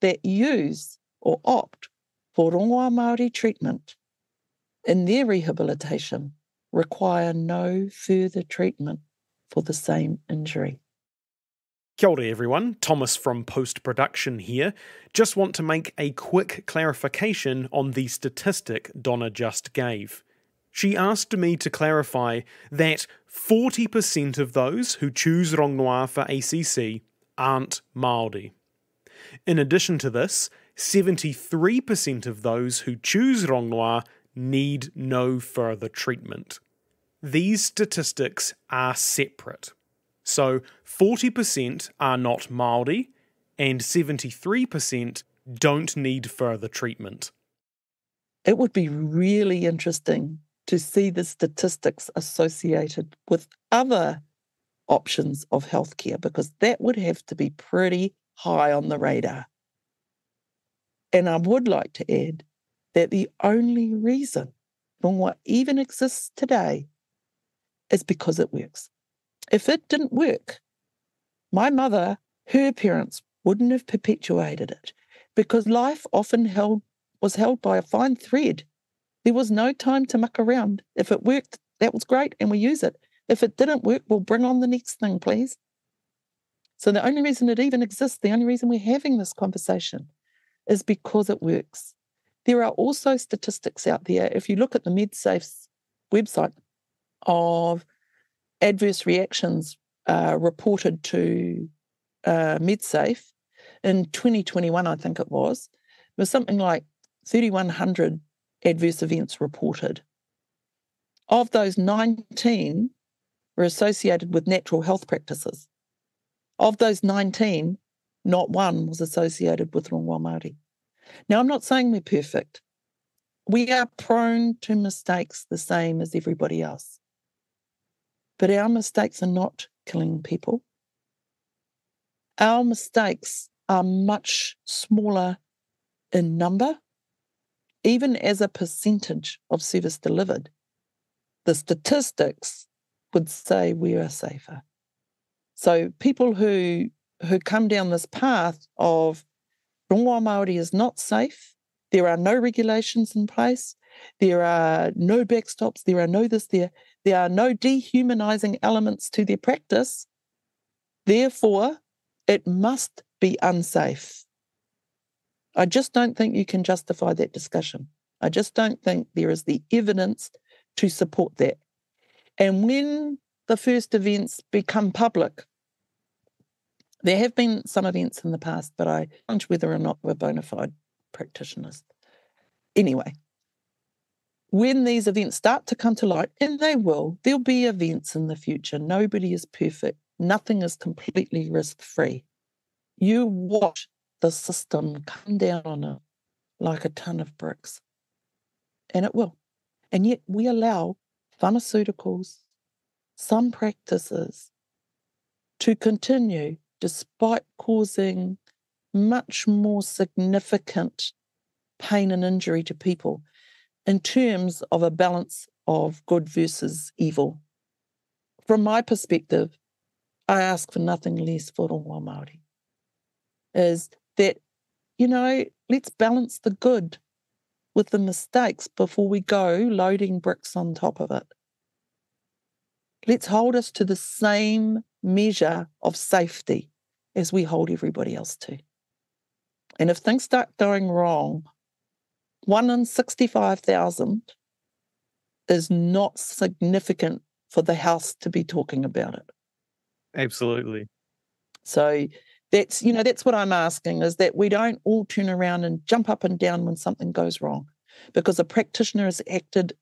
that use or opt for Rongoa Māori treatment, in their rehabilitation require no further treatment for the same injury. Kia ora everyone, Thomas from Post Production here. Just want to make a quick clarification on the statistic Donna just gave. She asked me to clarify that 40% of those who choose Rongoa for ACC aren't Māori. In addition to this, 73% of those who choose Rongoa need no further treatment. These statistics are separate. So 40% are not Māori and 73% don't need further treatment. It would be really interesting to see the statistics associated with other options of healthcare because that would have to be pretty high on the radar. And I would like to add that the only reason Rongoa even exists today is because it works. If it didn't work, my mother, her parents wouldn't have perpetuated it because life often held was held by a fine thread. There was no time to muck around. If it worked, that was great and we use it. If it didn't work, we'll bring on the next thing, please. So the only reason it even exists, the only reason we're having this conversation is because it works. There are also statistics out there. If you look at the MedSafe's website of adverse reactions uh, reported to uh, MedSafe in 2021, I think it was, there was something like 3,100 adverse events reported. of those 19 were associated with natural health practices. Of those 19, not one was associated with Rongoa Māori. Now, I'm not saying we're perfect. We are prone to mistakes the same as everybody else. But our mistakes are not killing people. Our mistakes are much smaller in number, even as a percentage of service delivered. The statistics would say we are safer. So people who who come down this path of Rongoa Māori is not safe, there are no regulations in place, there are no backstops, there are no this, there, there are no dehumanizing elements to their practice. Therefore, it must be unsafe. I just don't think you can justify that discussion. I just don't think there is the evidence to support that. And when the first events become public, there have been some events in the past, but I wonder whether or not we're bona fide practitioners. Anyway, when these events start to come to light, and they will, there'll be events in the future. Nobody is perfect, nothing is completely risk free. You watch the system come down on it like a ton of bricks, and it will. And yet we allow pharmaceuticals, some practices to continue despite causing much more significant pain and injury to people in terms of a balance of good versus evil. From my perspective, I ask for nothing less for Rongoa Māori, is that, you know, let's balance the good with the mistakes before we go loading bricks on top of it. Let's hold us to the same measure of safety as we hold everybody else to. And if things start going wrong, one in 65,000 is not significant for the house to be talking about it. Absolutely. So that's, you know, that's what I'm asking is that we don't all turn around and jump up and down when something goes wrong because a practitioner has acted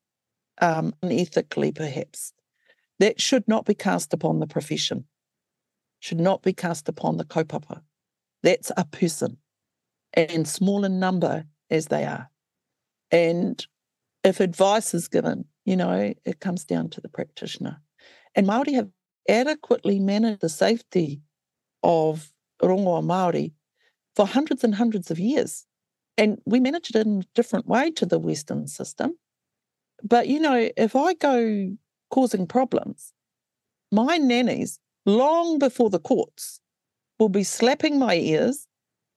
um, unethically, perhaps. That should not be cast upon the profession should not be cast upon the kaupapa. That's a person, and small in number as they are. And if advice is given, you know, it comes down to the practitioner. And Māori have adequately managed the safety of rongoa Māori for hundreds and hundreds of years. And we manage it in a different way to the Western system. But, you know, if I go causing problems, my nannies long before the courts, will be slapping my ears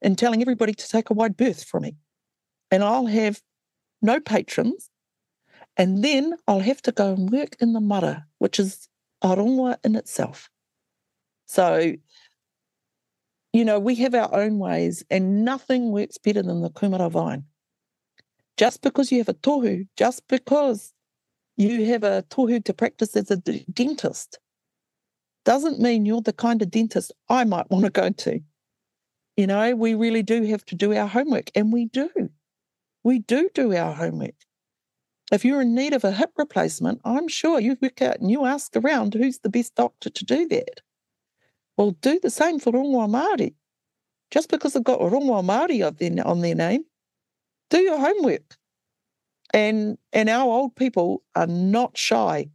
and telling everybody to take a wide berth from me. And I'll have no patrons. And then I'll have to go and work in the mara, which is a rongoa in itself. So, you know, we have our own ways, and nothing works better than the kumara vine. Just because you have a tohu, just because you have a tohu to practice as a dentist, doesn't mean you're the kind of dentist I might want to go to. You know, we really do have to do our homework, and we do. We do do our homework. If you're in need of a hip replacement, I'm sure you work out and you ask around who's the best doctor to do that. Well, do the same for Rongoa Māori. Just because they've got Rongoa Māori on their, on their name, do your homework. And, and our old people are not shy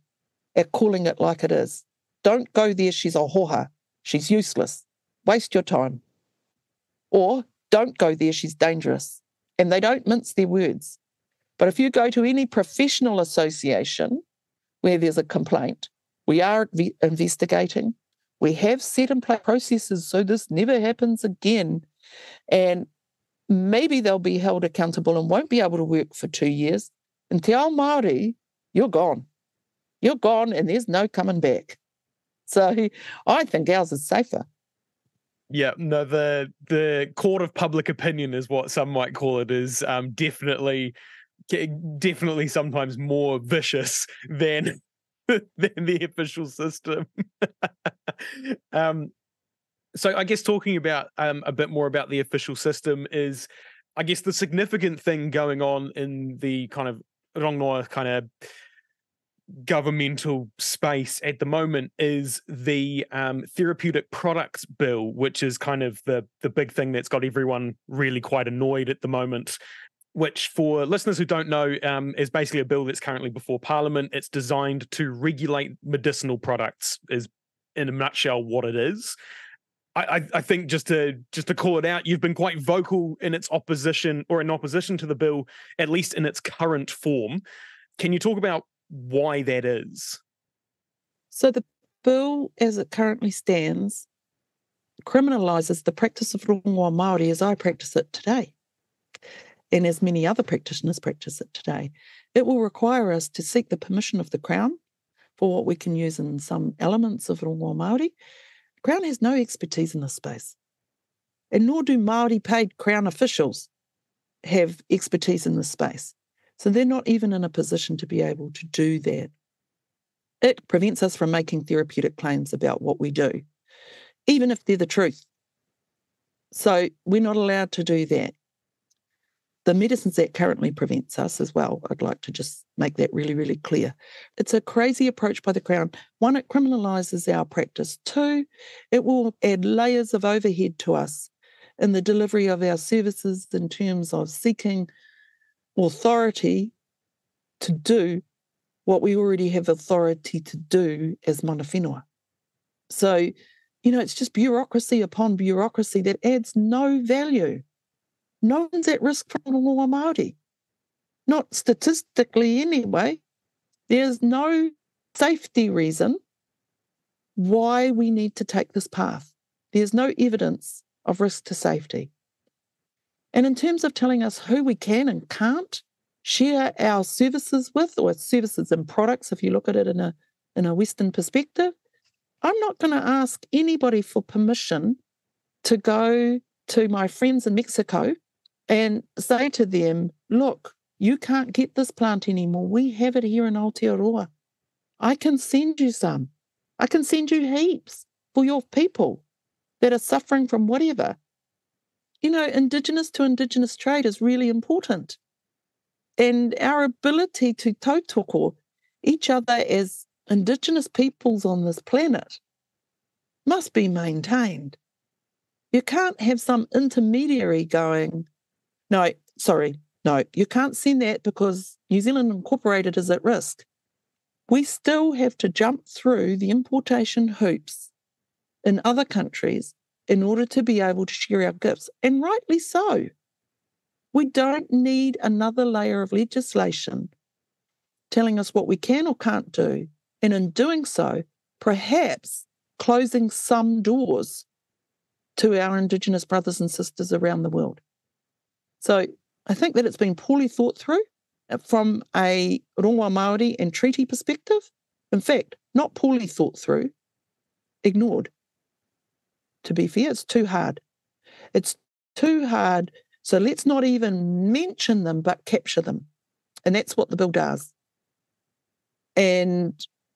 at calling it like it is. Don't go there, she's a hoha. She's useless. Waste your time. Or don't go there, she's dangerous. And they don't mince their words. But if you go to any professional association where there's a complaint, we are investigating. We have set in place processes so this never happens again. And maybe they'll be held accountable and won't be able to work for two years. And Te Ao Māori, you're gone. You're gone and there's no coming back. So I think ours is safer. Yeah, no, the the court of public opinion is what some might call it is um, definitely definitely sometimes more vicious <laughs> than <laughs> than the official system. <laughs> <laughs> um, so I guess talking about um, a bit more about the official system is, I guess, the significant thing going on in the kind of Rongoa kind of governmental space at the moment is the um, therapeutic products bill, which is kind of the the big thing that's got everyone really quite annoyed at the moment. Which, for listeners who don't know, um, is basically a bill that's currently before Parliament. It's designed to regulate medicinal products. Is in a nutshell what it is. I, I think just to just to call it out, you've been quite vocal in its opposition or in opposition to the bill, at least in its current form. Can you talk about why that is? So the bill, as it currently stands, criminalises the practice of rongoa Māori as I practice it today, and as many other practitioners practice it today. It will require us to seek the permission of the Crown for what we can use in some elements of rongoa Māori Crown has no expertise in this space, and nor do Māori paid Crown officials have expertise in this space. So they're not even in a position to be able to do that. It prevents us from making therapeutic claims about what we do, even if they're the truth. So we're not allowed to do that. The Medicines Act currently prevents us as well. I'd like to just make that really, really clear. It's a crazy approach by the Crown. One, it criminalises our practice. Two, it will add layers of overhead to us in the delivery of our services in terms of seeking authority to do what we already have authority to do as mana whenua. So, you know, it's just bureaucracy upon bureaucracy that adds no value no one's at risk from Rongoa Māori. Not statistically anyway. There's no safety reason why we need to take this path. There's no evidence of risk to safety. And in terms of telling us who we can and can't share our services with, or services and products, if you look at it in a in a Western perspective, I'm not going to ask anybody for permission to go to my friends in Mexico and say to them, look, you can't get this plant anymore. We have it here in Aotearoa. I can send you some. I can send you heaps for your people that are suffering from whatever. You know, Indigenous to Indigenous trade is really important. And our ability to tautoko each other as Indigenous peoples on this planet must be maintained. You can't have some intermediary going, no, sorry, no, you can't send that because New Zealand Incorporated is at risk. We still have to jump through the importation hoops in other countries in order to be able to share our gifts, and rightly so. We don't need another layer of legislation telling us what we can or can't do, and in doing so, perhaps closing some doors to our Indigenous brothers and sisters around the world. So I think that it's been poorly thought through uh, from a rongoa Māori and treaty perspective. In fact, not poorly thought through, ignored. To be fair, it's too hard. It's too hard. So let's not even mention them, but capture them. And that's what the bill does. And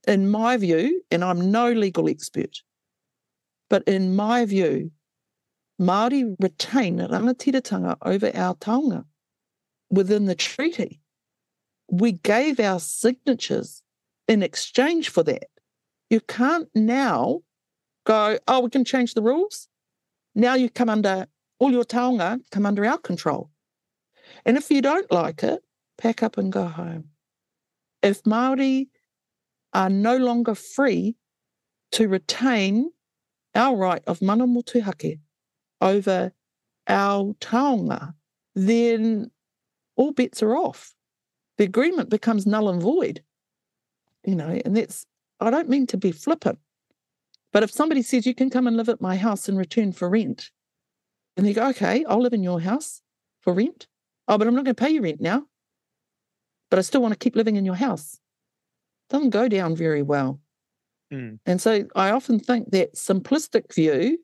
in my view, and I'm no legal expert, but in my view, Māori retain rangatiratanga over our taonga within the treaty. We gave our signatures in exchange for that. You can't now go, oh, we can change the rules. Now you come under, all your taonga come under our control. And if you don't like it, pack up and go home. If Māori are no longer free to retain our right of mana motuhake, over our taonga, then all bets are off. The agreement becomes null and void. You know, and that's, I don't mean to be flippant, but if somebody says you can come and live at my house in return for rent, and you go, okay, I'll live in your house for rent. Oh, but I'm not going to pay you rent now. But I still want to keep living in your house. Doesn't go down very well. Mm. And so I often think that simplistic view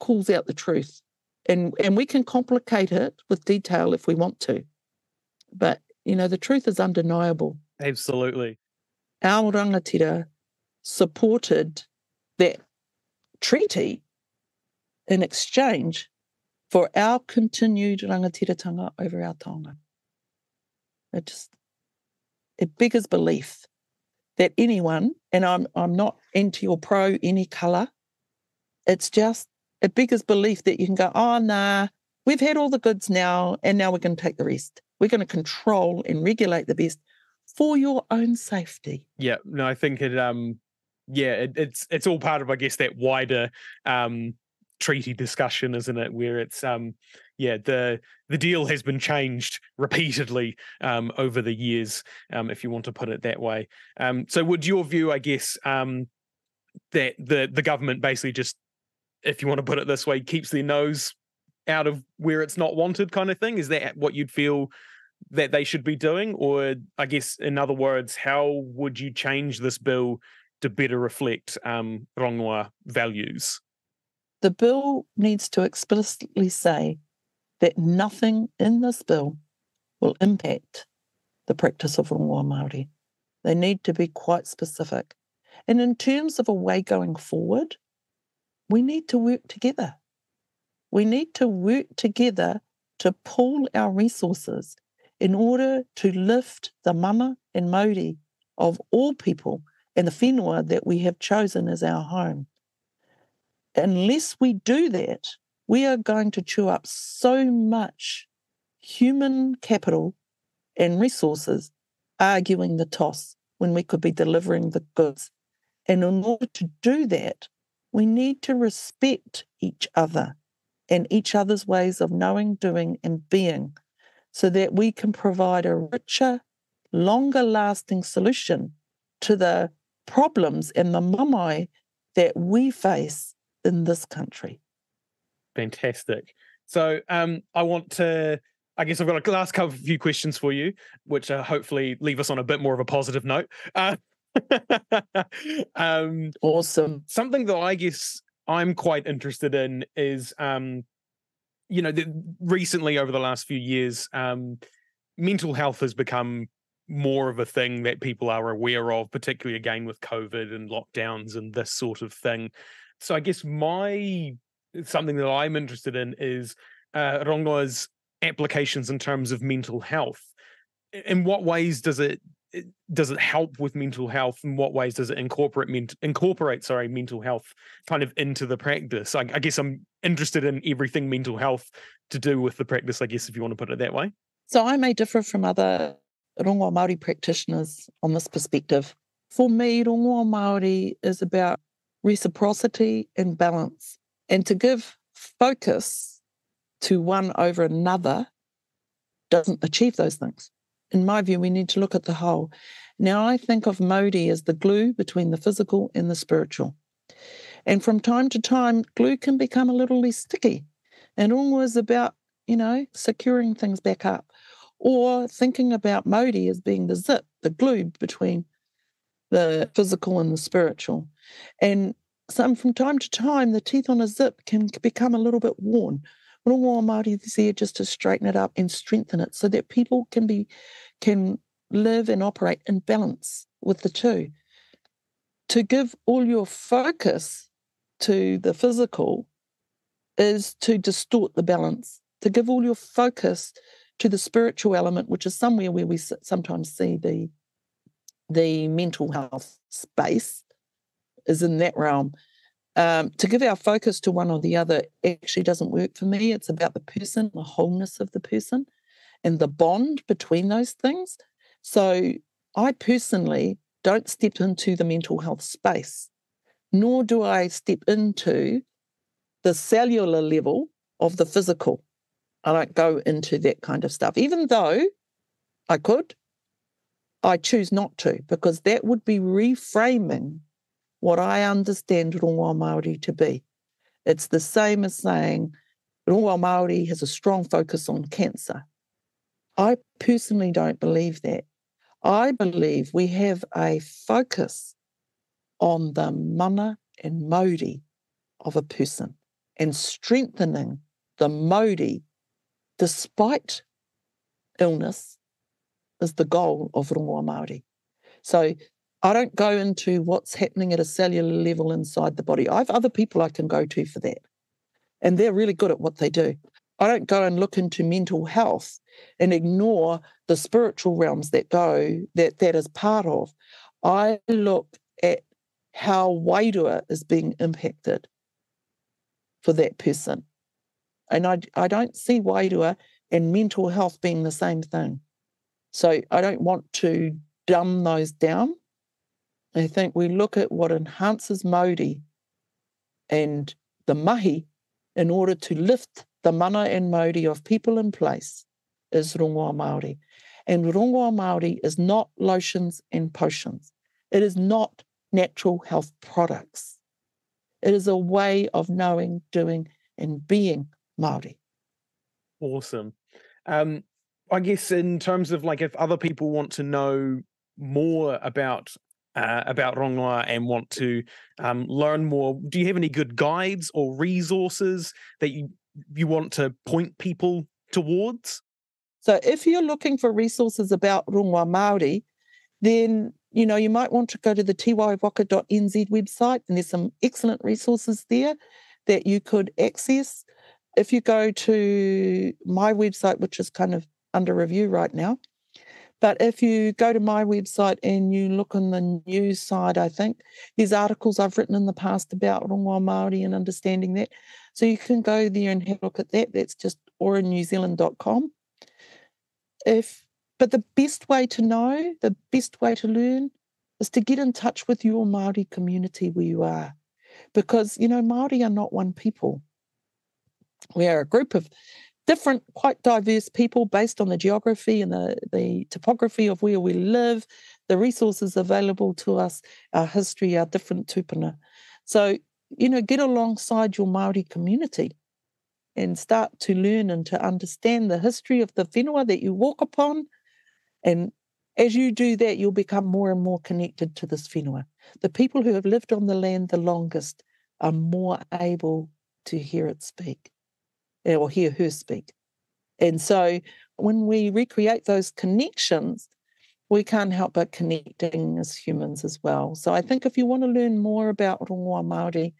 calls out the truth. And, and we can complicate it with detail if we want to. But, you know, the truth is undeniable. Absolutely. Our rangatira supported that treaty in exchange for our continued rangatiratanga over our taonga. It just, it beggars belief that anyone, and I'm I'm not anti or pro any colour, it's just a biggest belief that you can go, oh nah, we've had all the goods now, and now we're going to take the rest. We're going to control and regulate the best for your own safety. Yeah, no, I think it um yeah, it, it's it's all part of I guess that wider um treaty discussion, isn't it? Where it's um yeah, the the deal has been changed repeatedly um over the years, um, if you want to put it that way. Um so would your view, I guess, um that the the government basically just if you want to put it this way, keeps their nose out of where it's not wanted kind of thing? Is that what you'd feel that they should be doing? Or I guess in other words, how would you change this bill to better reflect um, Rongoa values? The bill needs to explicitly say that nothing in this bill will impact the practice of Rongoa Māori. They need to be quite specific. And in terms of a way going forward, we need to work together. We need to work together to pool our resources in order to lift the mana and mauri of all people and the whenua that we have chosen as our home. Unless we do that, we are going to chew up so much human capital and resources arguing the toss when we could be delivering the goods. And in order to do that, we need to respect each other and each other's ways of knowing, doing, and being so that we can provide a richer, longer lasting solution to the problems and the mamai that we face in this country. Fantastic. So um, I want to, I guess I've got a last couple of few questions for you, which uh, hopefully leave us on a bit more of a positive note. Uh, <laughs> um, awesome. Something that I guess I'm quite interested in is, um, you know, the, recently over the last few years, um, mental health has become more of a thing that people are aware of, particularly again with COVID and lockdowns and this sort of thing. So I guess my something that I'm interested in is uh, applications in terms of mental health. In what ways does it does it help with mental health? In what ways does it incorporate ment- incorporate sorry mental health kind of into the practice? I, I guess I'm interested in everything mental health to do with the practice. I guess if you want to put it that way. So I may differ from other Rongoa Māori practitioners on this perspective. For me, Rongoa Māori is about reciprocity and balance. And to give focus to one over another doesn't achieve those things in my view, we need to look at the whole. Now, I think of mauri as the glue between the physical and the spiritual. And from time to time, glue can become a little less sticky. And always about, you know, securing things back up. Or thinking about mauri as being the zip, the glue between the physical and the spiritual. And some from time to time, the teeth on a zip can become a little bit worn Rongoa Māori is there just to straighten it up and strengthen it so that people can be can live and operate in balance with the two. To give all your focus to the physical is to distort the balance. To give all your focus to the spiritual element, which is somewhere where we sometimes see the the mental health space, is in that realm. Um, to give our focus to one or the other actually doesn't work for me. It's about the person, the wholeness of the person, and the bond between those things. So I personally don't step into the mental health space, nor do I step into the cellular level of the physical. I don't go into that kind of stuff, even though I could. I choose not to because that would be reframing what I understand Rongoa Māori to be. It's the same as saying Rongoa Māori has a strong focus on cancer. I personally don't believe that. I believe we have a focus on the mana and mauri of a person and strengthening the mauri despite illness is the goal of Rongoa Māori. So I don't go into what's happening at a cellular level inside the body. I have other people I can go to for that. And they're really good at what they do. I don't go and look into mental health and ignore the spiritual realms that go that that is part of. I look at how Wairua is being impacted for that person. And I, I don't see Wairua and mental health being the same thing. So I don't want to dumb those down. I think we look at what enhances Māori and the mahi in order to lift the mana and mauri of people in place is rongoa Māori. And rongoa Māori is not lotions and potions. It is not natural health products. It is a way of knowing, doing, and being Māori. Awesome. Um, I guess in terms of like if other people want to know more about uh, about Rongoa and want to um, learn more, do you have any good guides or resources that you you want to point people towards? So if you're looking for resources about Rongoa Māori, then you know you might want to go to the tiwaiwaka.nz website and there's some excellent resources there that you could access. If you go to my website, which is kind of under review right now, but if you go to my website and you look on the news side, I think there's articles I've written in the past about Rongoa Māori and understanding that. So you can go there and have a look at that. That's just oranewzealand.com. If but the best way to know, the best way to learn is to get in touch with your Māori community where you are. Because, you know, Māori are not one people. We are a group of different, quite diverse people based on the geography and the, the topography of where we live, the resources available to us, our history, our different tupuna. So, you know, get alongside your Maori community and start to learn and to understand the history of the whenua that you walk upon. And as you do that, you'll become more and more connected to this whenua. The people who have lived on the land the longest are more able to hear it speak or hear her speak. And so when we recreate those connections, we can't help but connecting as humans as well. So I think if you want to learn more about Rongoa Māori,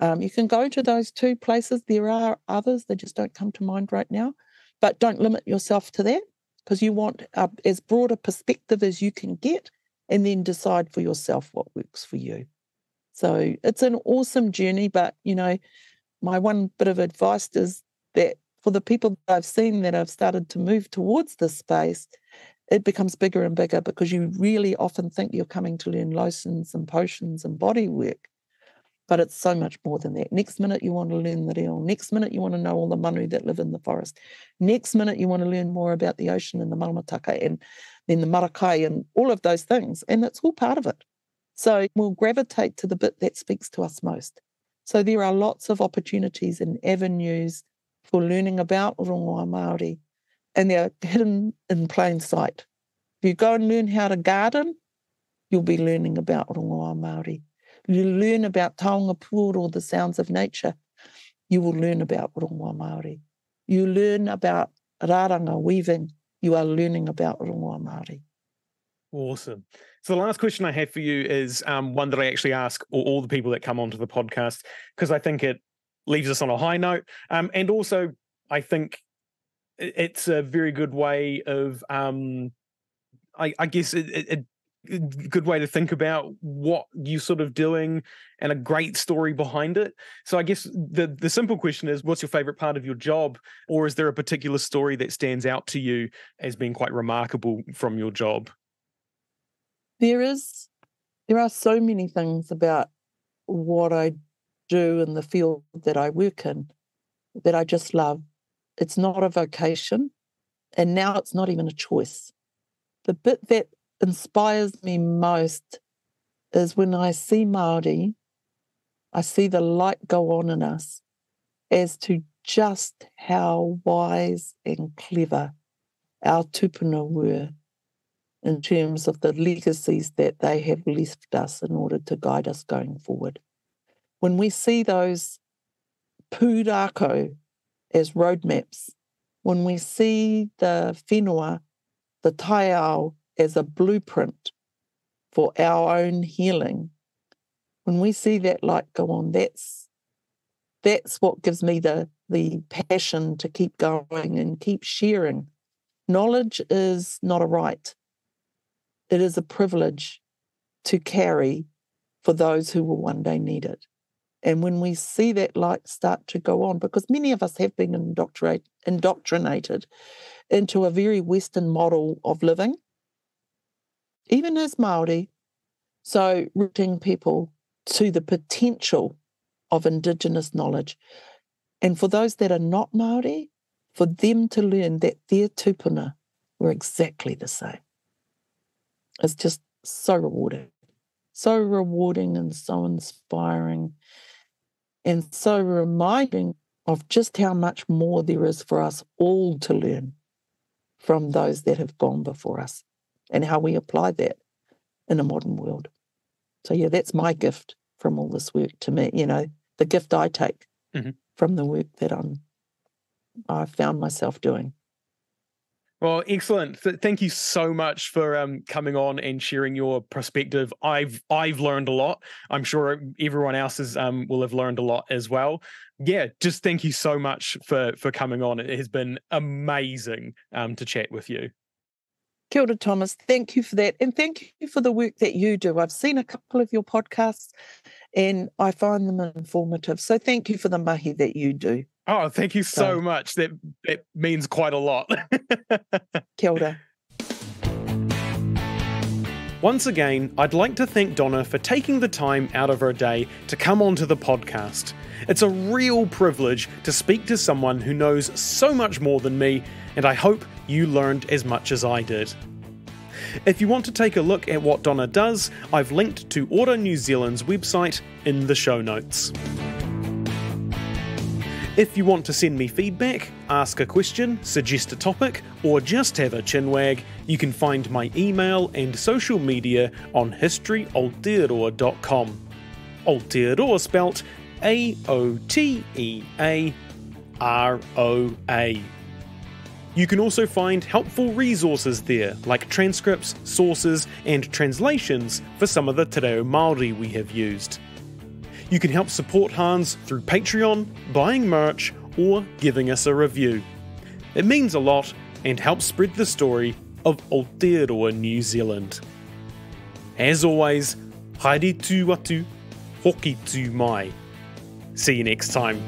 um, you can go to those two places. There are others, they just don't come to mind right now. But don't limit yourself to that because you want uh, as broad a perspective as you can get and then decide for yourself what works for you. So it's an awesome journey, but you know, my one bit of advice is that for the people that I've seen that have started to move towards this space, it becomes bigger and bigger because you really often think you're coming to learn lotions and potions and body work. But it's so much more than that. Next minute, you want to learn the reo. Next minute, you want to know all the manu that live in the forest. Next minute, you want to learn more about the ocean and the maramataka and then the marakai and all of those things. And it's all part of it. So we'll gravitate to the bit that speaks to us most. So there are lots of opportunities and avenues for learning about rongoa Māori, and they're hidden in plain sight. If you go and learn how to garden, you'll be learning about rongoa Māori. You learn about taonga or the sounds of nature, you will learn about rongoa Māori. You learn about raranga weaving, you are learning about rongoa Māori. Awesome. So the last question I have for you is um, one that I actually ask all, all the people that come onto the podcast because I think it leaves us on a high note. Um, and also, I think it's a very good way of, um, I, I guess, a, a good way to think about what you're sort of doing and a great story behind it. So I guess the the simple question is, what's your favorite part of your job, or is there a particular story that stands out to you as being quite remarkable from your job? There is, there are so many things about what I do in the field that I work in that I just love. It's not a vocation, and now it's not even a choice. The bit that inspires me most is when I see Māori, I see the light go on in us as to just how wise and clever our tupuna were in terms of the legacies that they have left us in order to guide us going forward when we see those pūrākau as roadmaps, when we see the whenua, the taiao, as a blueprint for our own healing, when we see that light go on, that's that's what gives me the the passion to keep going and keep sharing. Knowledge is not a right. It is a privilege to carry for those who will one day need it. And when we see that light start to go on, because many of us have been indoctrinated into a very Western model of living, even as Māori, so rooting people to the potential of Indigenous knowledge. And for those that are not Māori, for them to learn that their tupuna were exactly the same. It's just so rewarding, so rewarding and so inspiring, and so reminding of just how much more there is for us all to learn from those that have gone before us and how we apply that in a modern world. So, yeah, that's my gift from all this work to me, you know, the gift I take mm-hmm. from the work that I'm, I found myself doing. Well, excellent. Thank you so much for um, coming on and sharing your perspective. I've I've learned a lot. I'm sure everyone else is, um, will have learned a lot as well. Yeah, just thank you so much for for coming on. It has been amazing um, to chat with you. Kia ora, Thomas. Thank you for that. And thank you for the work that you do. I've seen a couple of your podcasts and I find them informative. So thank you for the mahi that you do. Oh, thank you so, so. much. That that means quite a lot. <laughs> Kia ora. Once again, I'd like to thank Donna for taking the time out of her day to come onto the podcast. It's a real privilege to speak to someone who knows so much more than me, and I hope you learned as much as I did. If you want to take a look at what Donna does, I've linked to Ora New Zealand's website in the show notes. If you want to send me feedback, ask a question, suggest a topic, or just have a chinwag, you can find my email and social media on historyaotearoa.com. Aotearoa spelt A O T E A R O A. You can also find helpful resources there, like transcripts, sources, and translations for some of the Te Reo Māori we have used. You can help support HANZ through Patreon, buying merch, or giving us a review. It means a lot and helps spread the story of Aotearoa New Zealand. As always, haere tū atu, hoki tū mai. See you next time.